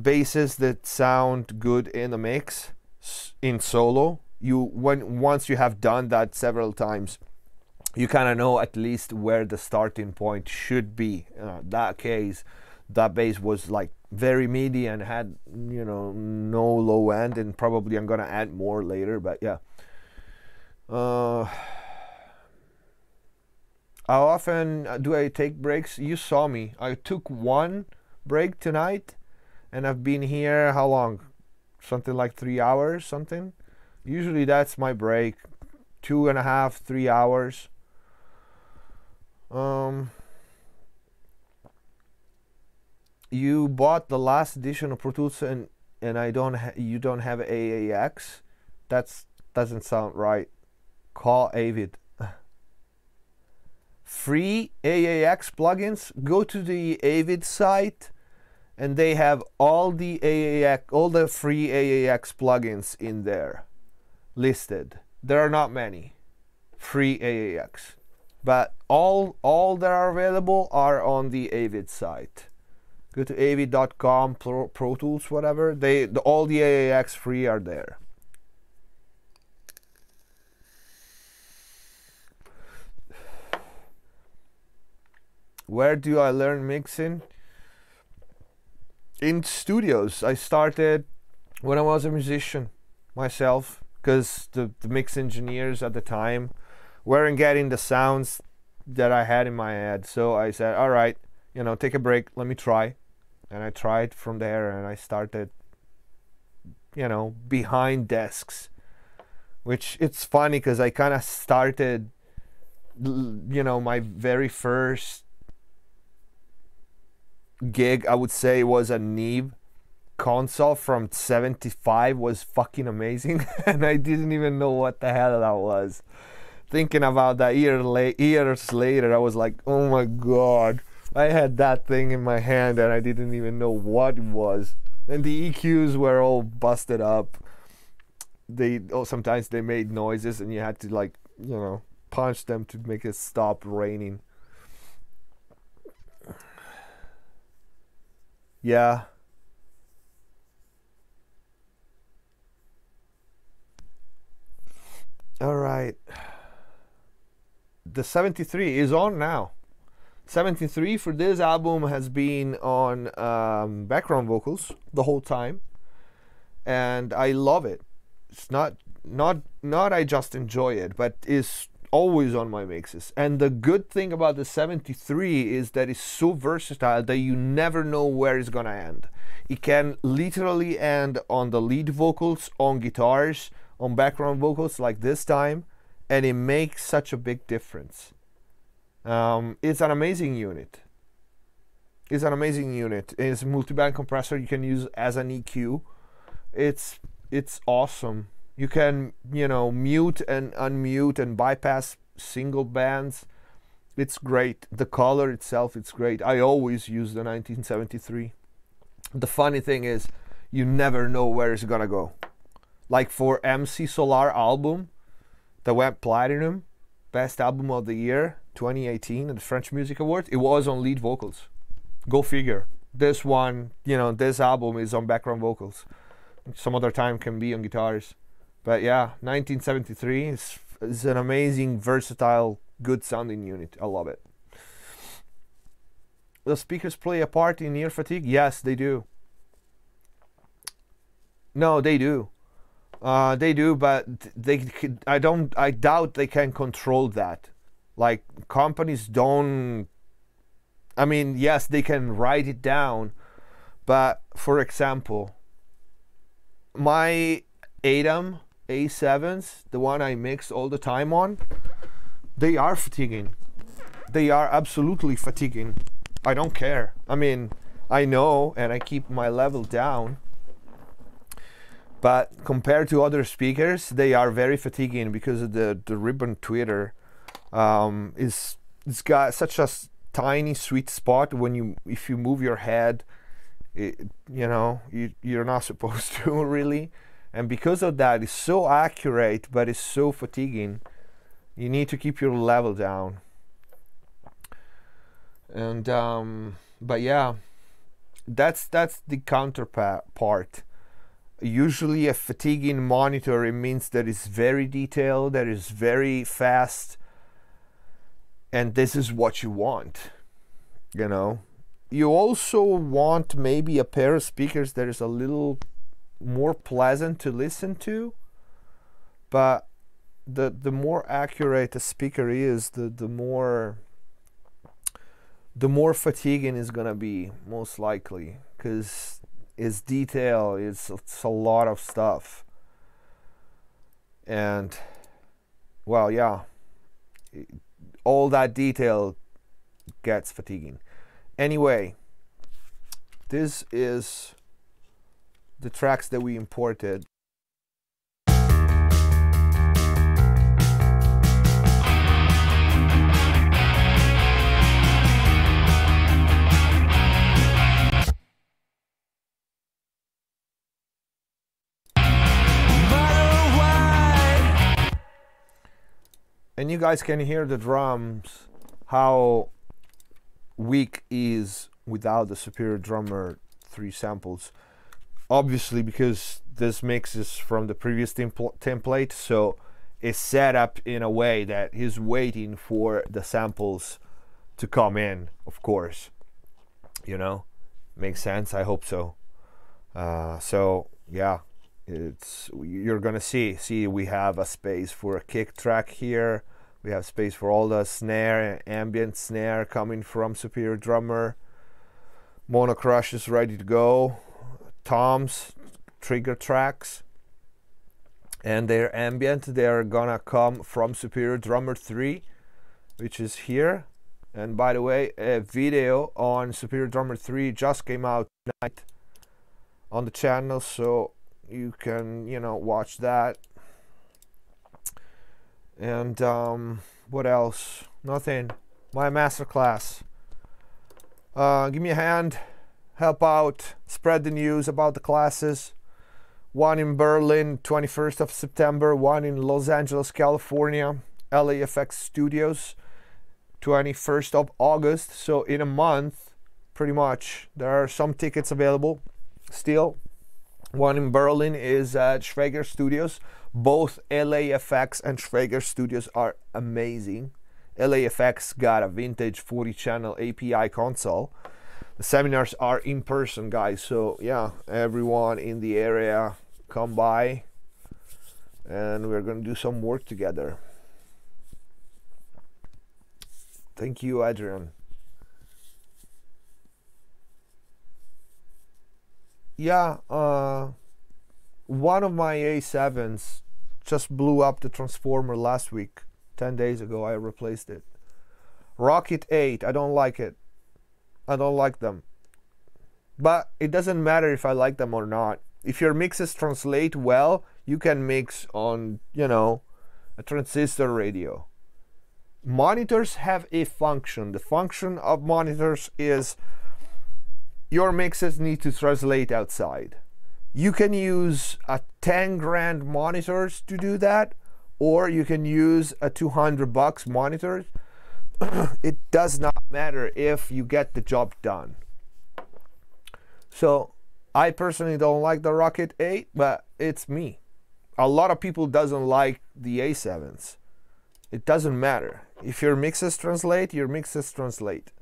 basses that sound good in the mix in solo. You when once you have done that several times you kind of know at least where the starting point should be. Uh, that case that bass was like very midi and had you know no low end and probably i'm gonna add more later but yeah. Uh how often uh, do i take breaks? You saw me. I took one break tonight and i've been here how long? Something like three hours something? Usually that's my break. Two and a half three hours um you bought the last edition of Pro Tools and and I don't you don't have AAX that's doesn't sound right. Call Avid. Free AAX plugins? Go to the Avid site and they have all the AAX all the free AAX plugins in there listed. There are not many. Free AAX but all all that are available are on the Avid site. Go to avid.com pro, pro tools whatever. They the, all the AAX free are there. Where do I learn mixing? In studios. I started when I was a musician myself because the, the mix engineers at the time weren't getting the sounds that I had in my head. So I said all right you know take a break. Let me try. And I tried from there and I started you know behind desks which it's funny because I kind of started you know my very first gig I would say was a Neve console from 75 was fucking amazing and I didn't even know what the hell that was thinking about that year la- years later I was like oh my god I had that thing in my hand and I didn't even know what it was. And the EQs were all busted up. They oh sometimes they made noises and you had to like, you know, punch them to make it stop raining. Yeah. All right. The 73 is on now. 73 for this album has been on um, background vocals the whole time and i love it. It's not not not i just enjoy it but is always on my mixes. And the good thing about the 73 is that it's so versatile that you never know where it's gonna end. It can literally end on the lead vocals on guitars on background vocals like this time and it makes such a big difference um, it's an amazing unit. It's an amazing unit. It's a multi-band compressor you can use as an EQ. It's it's awesome. You can you know mute and unmute and bypass single bands. It's great. The color itself, it's great. I always use the 1973. The funny thing is, you never know where it's gonna go. Like for MC Solaar album that went platinum, best album of the year 2018 at the French Music Awards, it was on lead vocals. Go figure. This one, you know, this album is on background vocals. Some other time can be on guitars. But yeah, 1973 is, is an amazing, versatile, good sounding unit. I love it. The speakers play a part in ear fatigue? Yes, they do. No, they do. Uh, they do, but they. could- I don't. I doubt they can control that. Like companies don't. I mean, yes, they can write it down, but for example, my ADAM A7s, the one I mix all the time on, they are fatiguing. They are absolutely fatiguing. I don't care. I mean, I know and I keep my level down. But compared to other speakers, they are very fatiguing because of the, the ribbon tweeter um, is it's got such a tiny sweet spot when you if you move your head it, you know you, you're not supposed to really. And because of that it's so accurate but it's so fatiguing. You need to keep your level down. And um, but yeah that's that's the counterpart usually a fatiguing monitor it means that it's very detailed that is very fast and this is what you want you know? You also want maybe a pair of speakers that is a little more pleasant to listen to but the the more accurate a speaker is the the more the more fatiguing is gonna be most likely because it's detail it's, it's a lot of stuff. And well yeah all that detail gets fatiguing. Anyway this is the tracks that we imported and you guys can hear the drums how weak is without the superior drummer three samples. Obviously because this mix is from the previous templ- template so it's set up in a way that he's waiting for the samples to come in of course. You know? Makes sense? I hope so. Uh, so yeah it's you're gonna see see we have a space for a kick track here. We have space for all the snare ambient snare coming from superior drummer. Mono crush is ready to go. Toms trigger tracks. And they're ambient they're gonna come from superior drummer 3 which is here. And by the way a video on superior drummer 3 just came out tonight on the channel so you can you know watch that. And um, what else? Nothing. My masterclass. Uh, give me a hand. Help out. Spread the news about the classes. One in berlin 21st of september. One in los angeles california lafx studios 21st of august. So in a month pretty much there are some tickets available still one in Berlin is uh, at Schwager Studios. Both LAFX and Schwager Studios are amazing. LAFX got a vintage 40 channel API console. The seminars are in person, guys. So, yeah, everyone in the area come by and we're going to do some work together. Thank you, Adrian. Yeah, uh, one of my A7s just blew up the transformer last week. 10 days ago, I replaced it. Rokit 8, I don't like it. I don't like them. But it doesn't matter if I like them or not. If your mixes translate well, you can mix on, you know, a transistor radio. Monitors have a function. The function of monitors is your mixes need to translate outside. You can use a 10 grand monitors to do that, or you can use a 200 bucks monitor. it does not matter if you get the job done. So I personally don't like the Rokit 8, but it's me. A lot of people doesn't like the A7s. It doesn't matter. If your mixes translate, your mixes translate.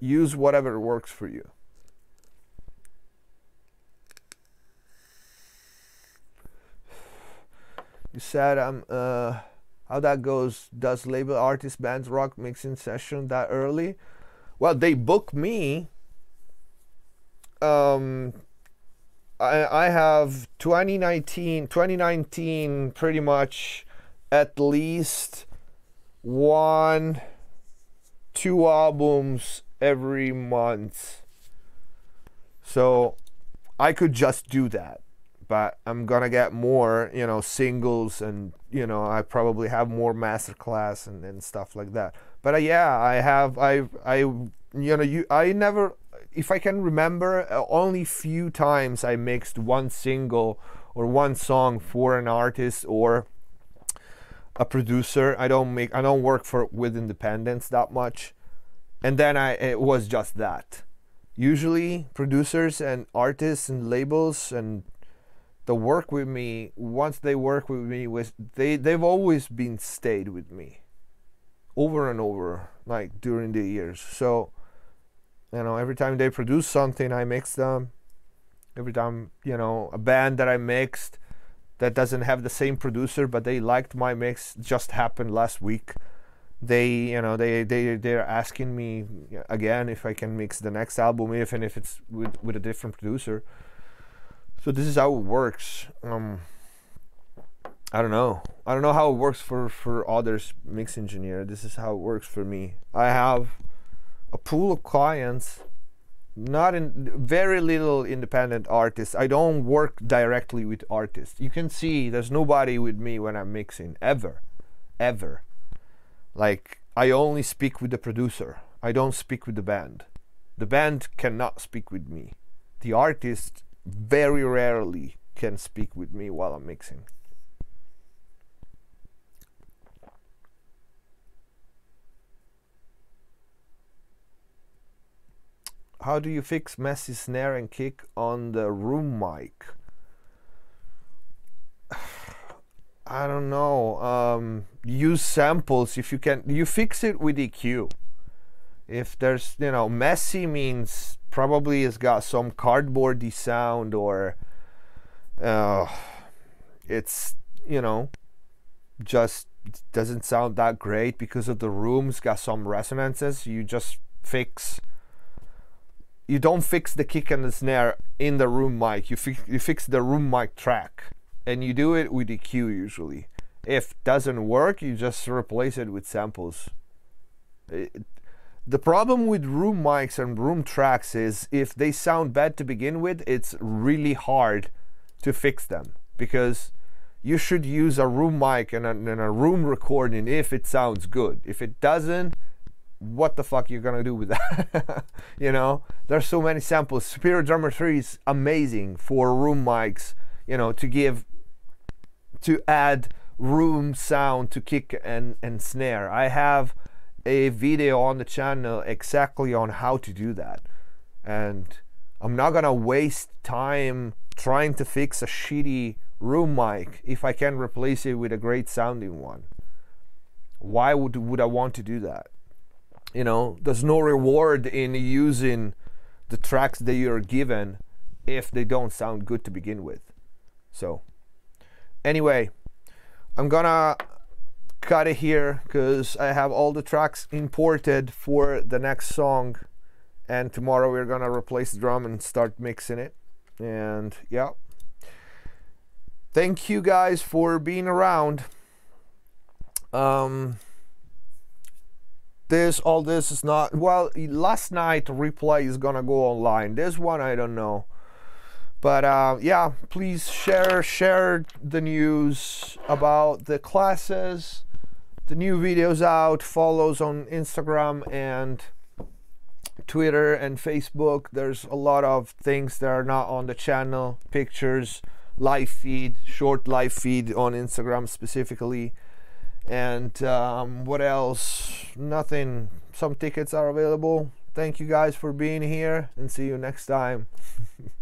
Use whatever works for you. You said um uh how that goes. Does label artist bands rock mixing session that early? Well, they book me um I, I have 2019 2019 pretty much at least one two albums every month. So i could just do that but i'm gonna get more you know singles and you know i probably have more masterclass and, and stuff like that but uh, yeah i have i i you know you i never if I can remember, uh, only few times I mixed one single or one song for an artist or a producer. I don't make I don't work for with independents that much, and then I it was just that. Usually, producers and artists and labels and the work with me once they work with me with they they've always been stayed with me over and over like during the years. So you know every time they produce something i mix them. Every time you know a band that i mixed that doesn't have the same producer but they liked my mix just happened last week. They you know they they they're asking me again if i can mix the next album even if it's with with a different producer so this is how it works um i don't know. I don't know how it works for for others mix engineer. This is how it works for me. I have a pool of clients not in very little independent artists. I don't work directly with artists. You can see there's nobody with me when i'm mixing ever ever. Like i only speak with the producer. I don't speak with the band. The band cannot speak with me. The artist very rarely can speak with me while i'm mixing how do you fix messy snare and kick on the room mic? I don't know. Um, use samples if you can. You fix it with EQ. If there's, you know, messy means probably it's got some cardboardy sound or uh, it's, you know, just doesn't sound that great because of the room's got some resonances. You just fix you don't fix the kick and the snare in the room mic. You fix you fix the room mic track, and you do it with EQ usually. If doesn't work, you just replace it with samples. It- the problem with room mics and room tracks is if they sound bad to begin with, it's really hard to fix them because you should use a room mic and a, and a room recording if it sounds good. If it doesn't, what the fuck you gonna do with that? you know, there's so many samples. Superior Drummer 3 is amazing for room mics, you know, to give to add room sound to kick and, and snare. I have a video on the channel exactly on how to do that. And I'm not gonna waste time trying to fix a shitty room mic if I can replace it with a great sounding one. Why would would I want to do that? you know there's no reward in using the tracks that you're given if they don't sound good to begin with so anyway i'm gonna cut it here because i have all the tracks imported for the next song. And tomorrow we're gonna replace the drum and start mixing it. And yeah. Thank you guys for being around. Um this all this is not well last night replay is gonna go online. This one i don't know. But uh, yeah please share share the news about the classes the new videos out follows on instagram and twitter and facebook. There's a lot of things that are not on the channel. Pictures live feed short live feed on instagram specifically. And um, what else? Nothing. Some tickets are available. Thank you guys for being here and see you next time